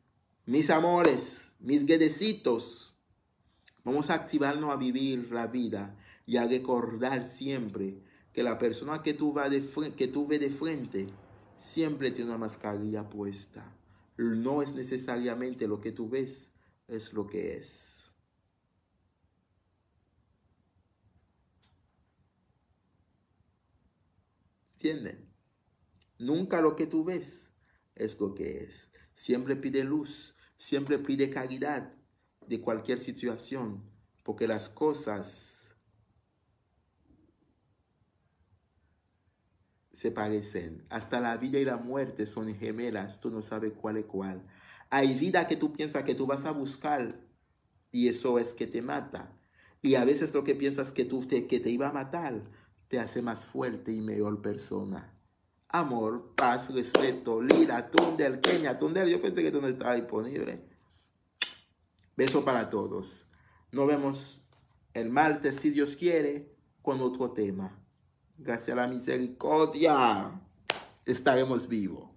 mis amores, mis guedecitos, vamos a activarnos a vivir la vida y a recordar siempre que la persona que tú, que tú ves de frente siempre tiene una mascarilla puesta. No es necesariamente lo que tú ves, es lo que es. ¿Entienden? Nunca lo que tú ves es lo que es. Siempre pide luz, siempre pide caridad de cualquier situación, porque las cosas se parecen. Hasta la vida y la muerte son gemelas. Tú no sabes cuál es cuál. Hay vida que tú piensas que tú vas a buscar y eso es que te mata. Y a veces lo que piensas que, tú que te iba a matar te hace más fuerte y mejor persona. Amor, paz, respeto, Lira, Tundel, Kenia, Tundel. Yo pensé que tú no estabas disponible. Beso para todos. Nos vemos el martes, si Dios quiere, con otro tema. Gracias a la misericordia, estaremos vivos.